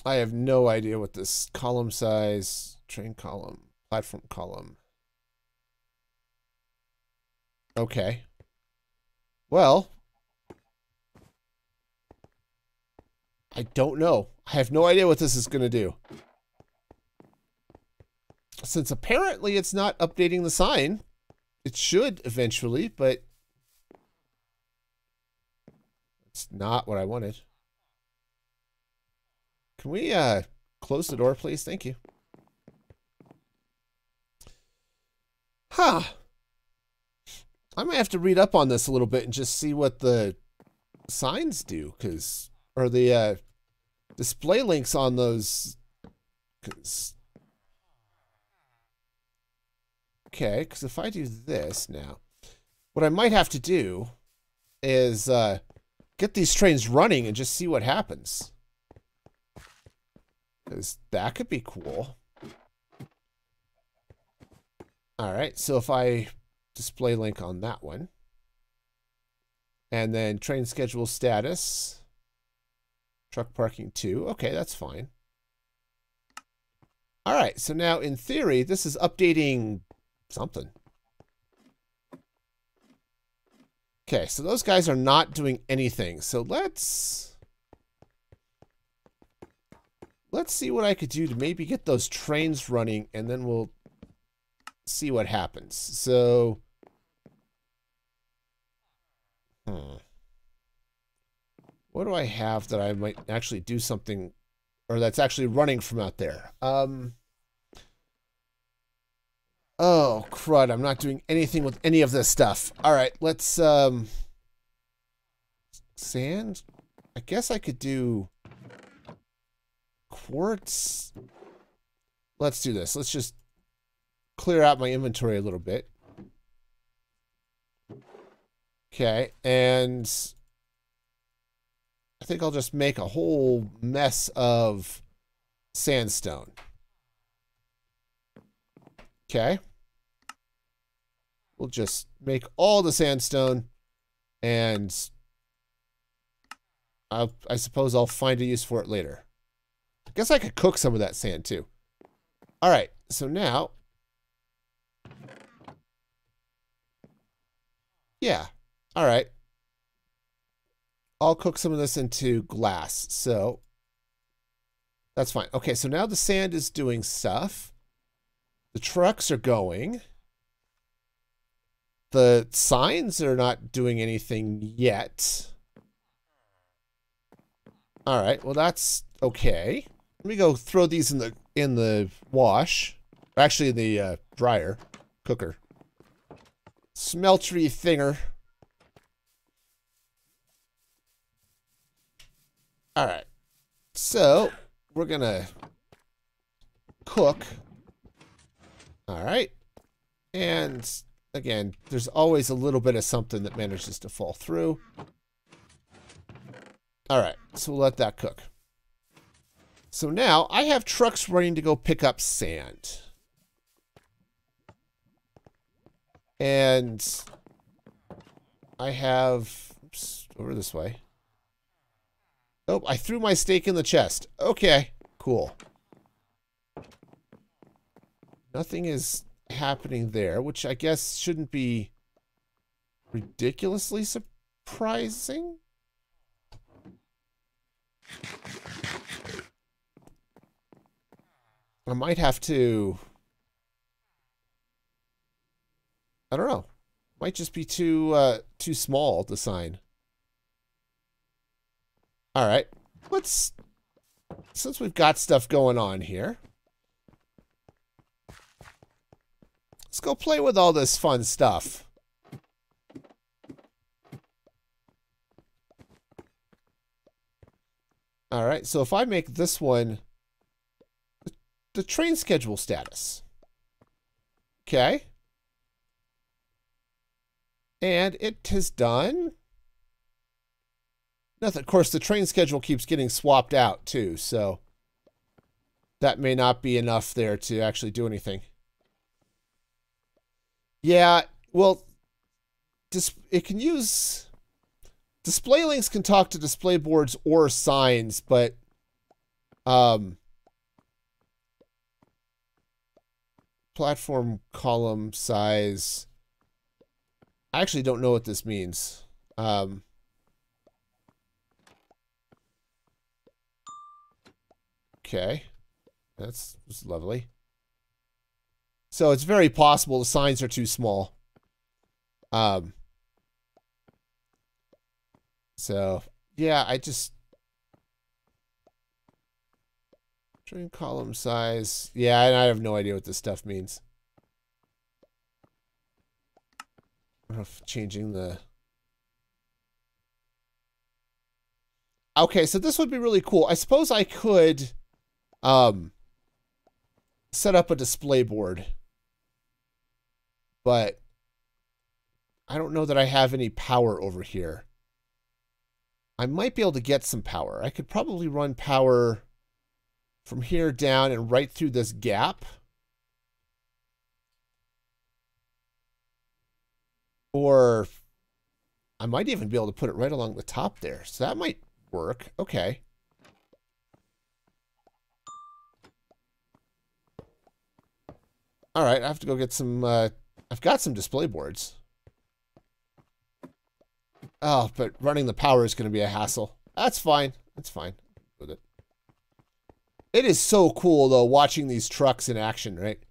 S1: I have no idea what this column size, train column, platform column. Okay. Well, I don't know. I have no idea what this is going to do. Since apparently it's not updating the sign, it should eventually, but it's not what I wanted. Can we uh, close the door, please? Thank you. Huh. I might have to read up on this a little bit and just see what the signs do, because or the uh, display links on those. Cause, okay, because if I do this now, what I might have to do is uh, get these trains running and just see what happens. Because that could be cool. All right, so if I display link on that one, and then train schedule status, truck parking two. Okay, that's fine. All right, so now in theory, this is updating something. Okay, so those guys are not doing anything. So let's let's see what I could do to maybe get those trains running and then we'll see what happens. So, hmm. What do I have that I might actually do something or that's actually running from out there? Um, oh, crud. I'm not doing anything with any of this stuff. All right, let's, um, sand. I guess I could do quartz. Let's do this. Let's just clear out my inventory a little bit. Okay, and I think I'll just make a whole mess of sandstone. Okay. We'll just make all the sandstone and I'll, I suppose I'll find a use for it later. I guess I could cook some of that sand too. All right, so now, yeah, all right. I'll cook some of this into glass, so that's fine. Okay, so now the sand is doing stuff. The trucks are going. The signs are not doing anything yet. All right, well that's okay. Let me go throw these in the in the wash. Actually, the uh, dryer, cooker, smeltery thinger. All right, so we're gonna cook. All right, and again, there's always a little bit of something that manages to fall through. All right, so we'll let that cook. So now I have trucks running to go pick up sand. And I have, oops, over this way. Oh, I threw my steak in the chest. Okay, cool. Nothing is happening there, which I guess shouldn't be ridiculously surprising. I might have to... I don't know. Might just be too uh, too small to sign. All right, let's since we've got stuff going on here, let's go play with all this fun stuff. All right, so if I make this one the train schedule status. Okay. And it has done nothing. Of course, the train schedule keeps getting swapped out too, so that may not be enough there to actually do anything. Yeah, well, it can use display links can talk to display boards or signs, but um, platform column size. I actually don't know what this means. Um, okay. That's, that's lovely. So it's very possible the signs are too small. Um, so, yeah, I just... Train column size. Yeah, and I have no idea what this stuff means. changing the... Okay, so this would be really cool. I suppose I could um, set up a display board. But I don't know that I have any power over here. I might be able to get some power. I could probably run power from here down and right through this gap. Or I might even be able to put it right along the top there. So that might work. Okay. All right, I have to go get some, uh, I've got some display boards. Oh, but running the power is going to be a hassle. That's fine. That's fine with it. It is so cool, though, watching these trucks in action, right?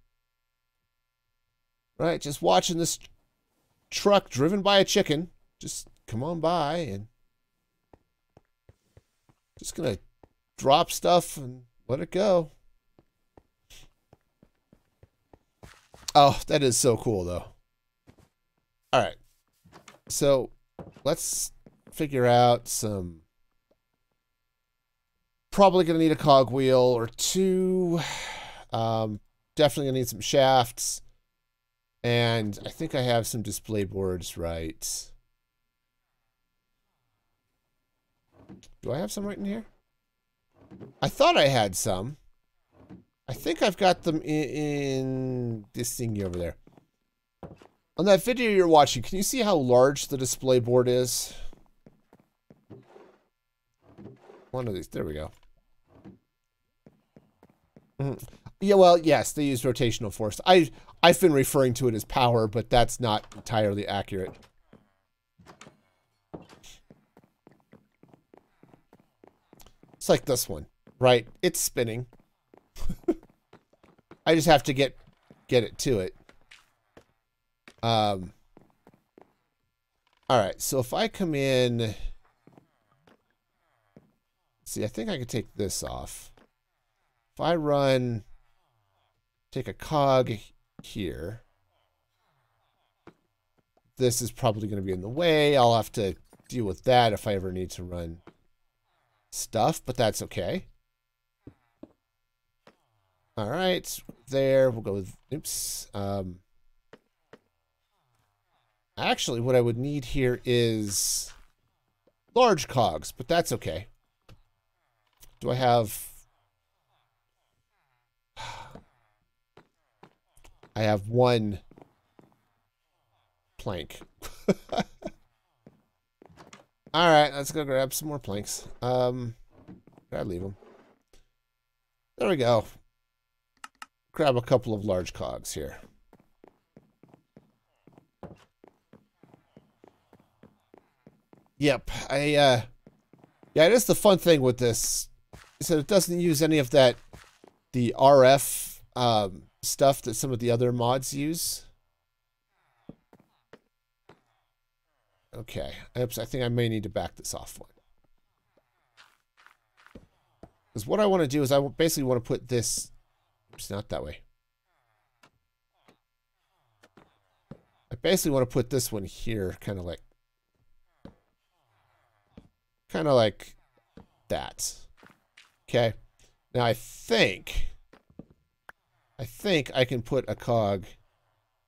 S1: Right, just watching this truck driven by a chicken. Just come on by and just going to drop stuff and let it go. Oh, that is so cool, though. All right. So let's figure out some... Probably going to need a cogwheel or two. Um, definitely going to need some shafts. And I think I have some display boards right. Do I have some right in here? I thought I had some. I think I've got them in, in this thingy over there. On that video you're watching, can you see how large the display board is? One of these. There we go. Mm -hmm. Yeah, well, yes, they use rotational force. I, I've been referring to it as power, but that's not entirely accurate. It's like this one, right? It's spinning. I just have to get get it to it. Um, all right, so if I come in, see, I think I can take this off. If I run, take a cog here, this is probably going to be in the way. I'll have to deal with that if I ever need to run stuff, but that's okay. All right, there. We'll go with, oops. Um, actually, what I would need here is large cogs, but that's okay. Do I have... I have one plank. All right, let's go grab some more planks. Um, I leave them. There we go grab a couple of large cogs here. Yep, I, uh, yeah, it is the fun thing with this, is that it doesn't use any of that, the RF, um, stuff that some of the other mods use. Okay, oops, I think I may need to back this off one. Because what I want to do is I basically want to put this it's not that way. I basically want to put this one here, kind of like, kind of like that. Okay. Now I think, I think I can put a cog.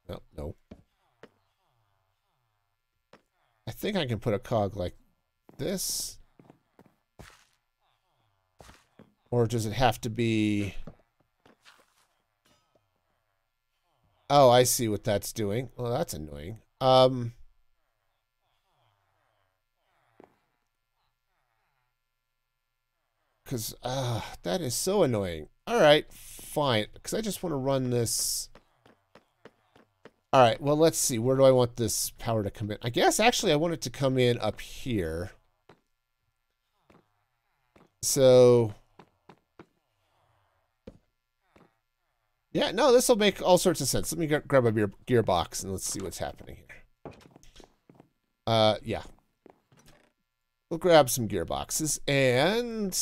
S1: No, no. I think I can put a cog like this. Or does it have to be... Oh, I see what that's doing. Well, that's annoying. Um... Because, uh, that is so annoying. All right, fine. Because I just want to run this... All right, well, let's see. Where do I want this power to come in? I guess, actually, I want it to come in up here. So... Yeah, no, this will make all sorts of sense. Let me grab a gear gearbox and let's see what's happening here. Uh, yeah. We'll grab some gearboxes and...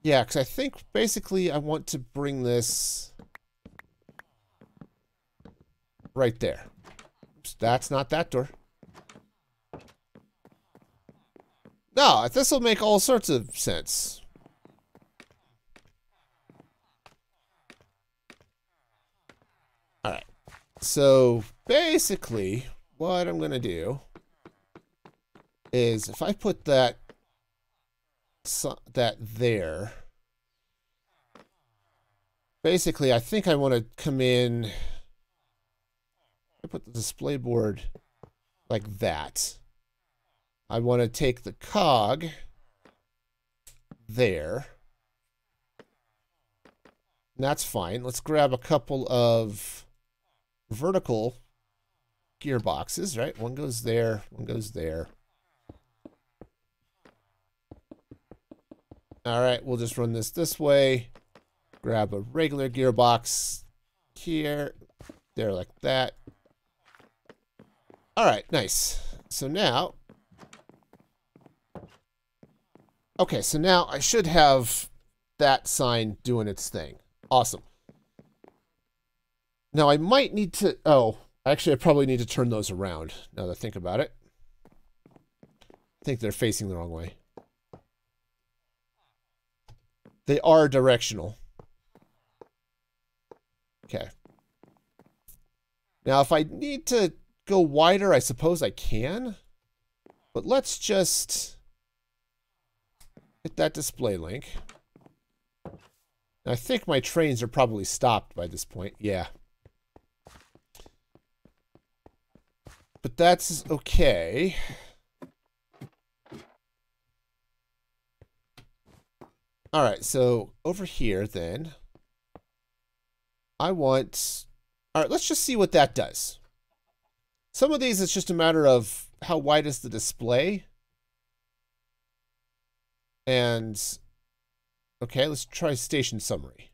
S1: Yeah, because I think basically I want to bring this right there. Oops, that's not that door. No, this will make all sorts of sense. Alright. So, basically, what I'm going to do is if I put that that there. Basically, I think I want to come in. I put the display board like that. I want to take the cog there. And that's fine. Let's grab a couple of vertical gearboxes, right? One goes there, one goes there. All right, we'll just run this this way. Grab a regular gearbox here, there like that. All right, nice. So now, okay, so now I should have that sign doing its thing. Awesome. Now I might need to, oh, actually I probably need to turn those around now that I think about it. I think they're facing the wrong way. They are directional. Okay. Now, if I need to go wider, I suppose I can. But let's just hit that display link. I think my trains are probably stopped by this point. Yeah. But that's okay. All right, so over here then, I want, all right, let's just see what that does. Some of these, it's just a matter of how wide is the display. And, okay, let's try station summary.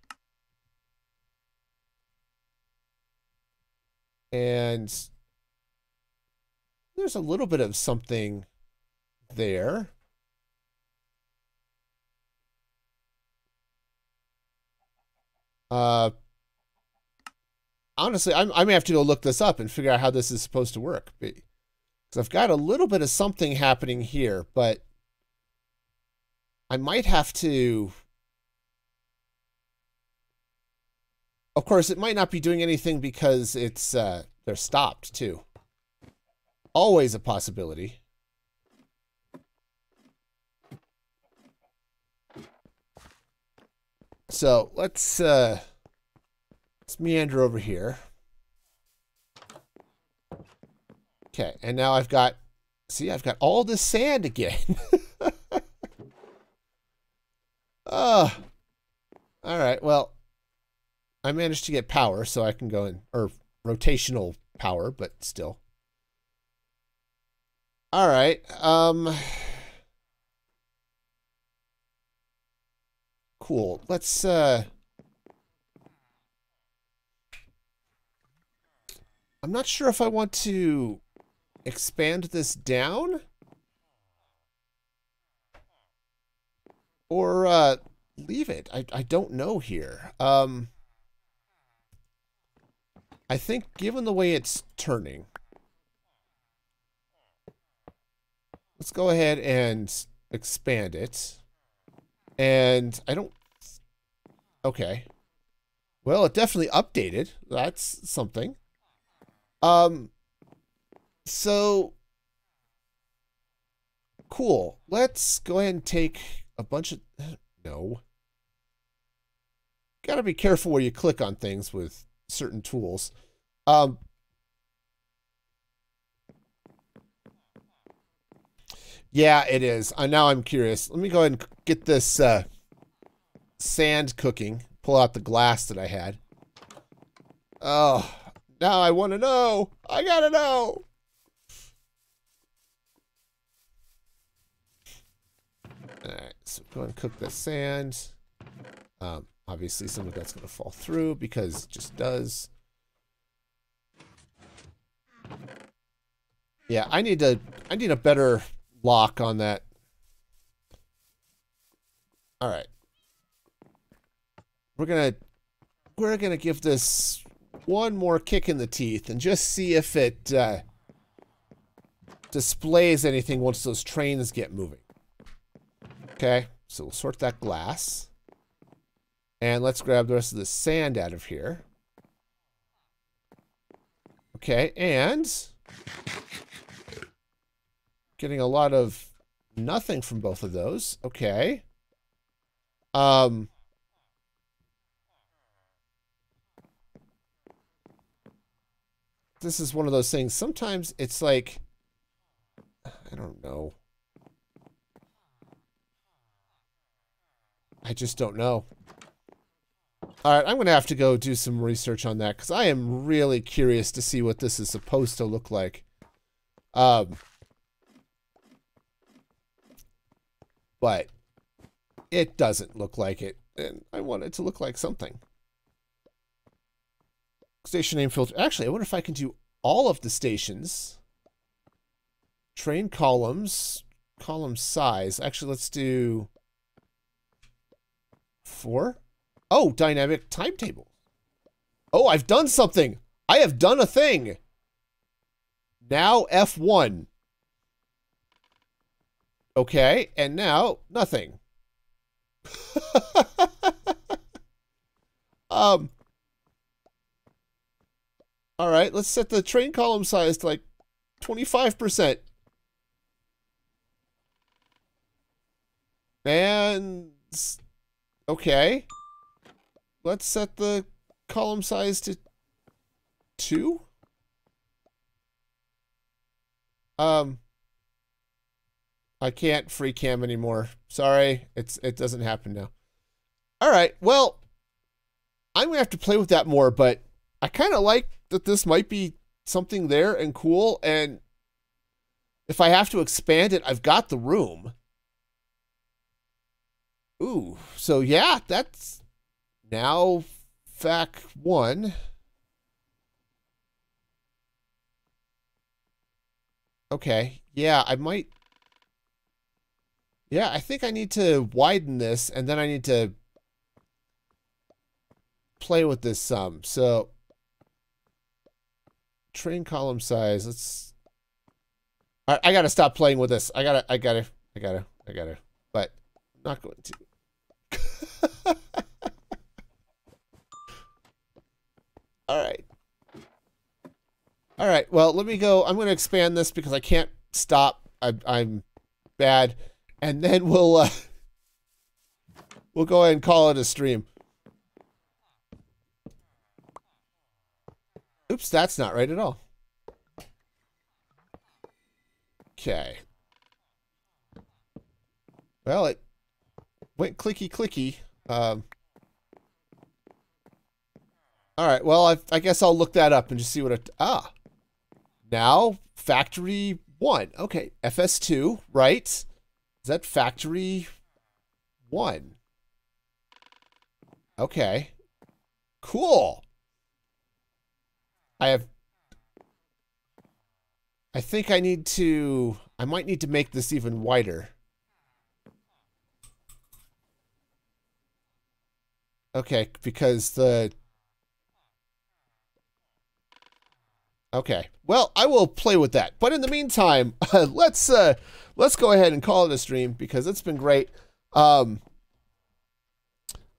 S1: And there's a little bit of something there. Uh, honestly, I'm, I may have to go look this up and figure out how this is supposed to work. Because I've got a little bit of something happening here, but I might have to... Of course, it might not be doing anything because it's uh, they're stopped, too. Always a possibility. So let's uh, let's meander over here. Okay, and now I've got, see, I've got all this sand again. uh, all right, well, I managed to get power, so I can go in, or rotational power, but still. All right, um... Cool. Let's, uh... I'm not sure if I want to expand this down. Or, uh, leave it. I, I don't know here. Um... I think given the way it's turning, let's go ahead and expand it. And I don't... Okay. Well, it definitely updated. That's something. Um, so cool. Let's go ahead and take a bunch of no. Got to be careful where you click on things with certain tools. Um, yeah, it is. Uh, now I'm curious. Let me go ahead and get this uh, sand cooking. Pull out the glass that I had. Oh, now I want to know. I gotta know. All right, so go and cook the sand. Um, obviously, some of that's going to fall through because it just does. Yeah, I need to. I need a better lock on that. All right, we're gonna we're gonna give this one more kick in the teeth and just see if it uh, displays anything once those trains get moving. Okay, so we'll sort that glass. And let's grab the rest of the sand out of here. Okay, and getting a lot of nothing from both of those. Okay. Um, this is one of those things. Sometimes it's like, I don't know. I just don't know. All right, I'm going to have to go do some research on that because I am really curious to see what this is supposed to look like. Um, but it doesn't look like it, and I want it to look like something. Station name filter. Actually, I wonder if I can do all of the stations. Train columns, column size. Actually, let's do four. Oh, dynamic timetable. Oh, I've done something. I have done a thing. Now F1. Okay, and now nothing. um. All right, let's set the train column size to like 25%. And okay. Let's set the column size to 2. Um I can't free cam anymore. Sorry, it's it doesn't happen now. All right, well, I'm gonna have to play with that more, but I kind of like that this might be something there and cool. And if I have to expand it, I've got the room. Ooh, so yeah, that's now FAC 1. Okay, yeah, I might yeah, I think I need to widen this, and then I need to play with this some. So, train column size. Let's. I, I gotta stop playing with this. I gotta. I gotta. I gotta. I gotta. But I'm not going to. All right. All right. Well, let me go. I'm going to expand this because I can't stop. I, I'm bad and then we'll uh, we'll go ahead and call it a stream. Oops, that's not right at all. Okay. Well, it went clicky clicky. Um, all right. Well, I, I guess I'll look that up and just see what it. Ah, now factory one. Okay, FS2, right? Is that factory one? Okay. Cool. I have... I think I need to... I might need to make this even wider. Okay, because the... Okay. Well, I will play with that. But in the meantime, let's uh, let's go ahead and call it a stream because it's been great. Um,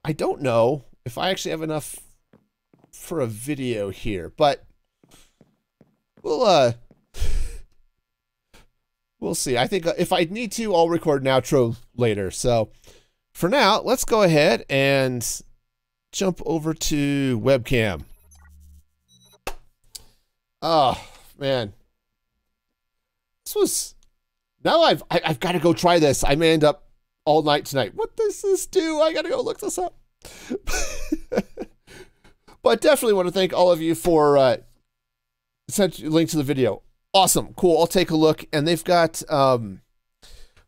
S1: I don't know if I actually have enough for a video here, but we'll uh, we'll see. I think uh, if I need to, I'll record an outro later. So for now, let's go ahead and jump over to webcam. Oh man, this was. Now I've I, have i have got to go try this. I may end up all night tonight. What does this do? I gotta go look this up. but definitely want to thank all of you for uh, sent link to the video. Awesome, cool. I'll take a look, and they've got um,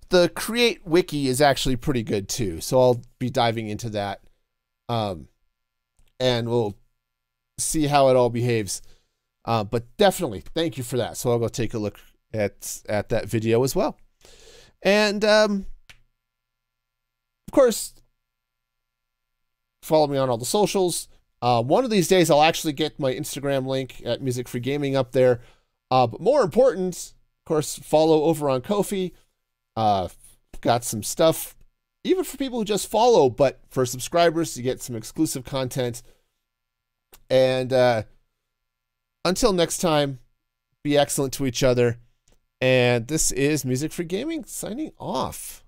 S1: the create wiki is actually pretty good too. So I'll be diving into that, um, and we'll see how it all behaves. Uh, but definitely, thank you for that. So I'll go take a look at at that video as well, and um, of course, follow me on all the socials. Uh, one of these days, I'll actually get my Instagram link at Music Free Gaming up there. Uh, but more important, of course, follow over on Ko-fi. Uh, got some stuff, even for people who just follow, but for subscribers, you get some exclusive content. And uh, until next time, be excellent to each other. And this is Music Free Gaming signing off.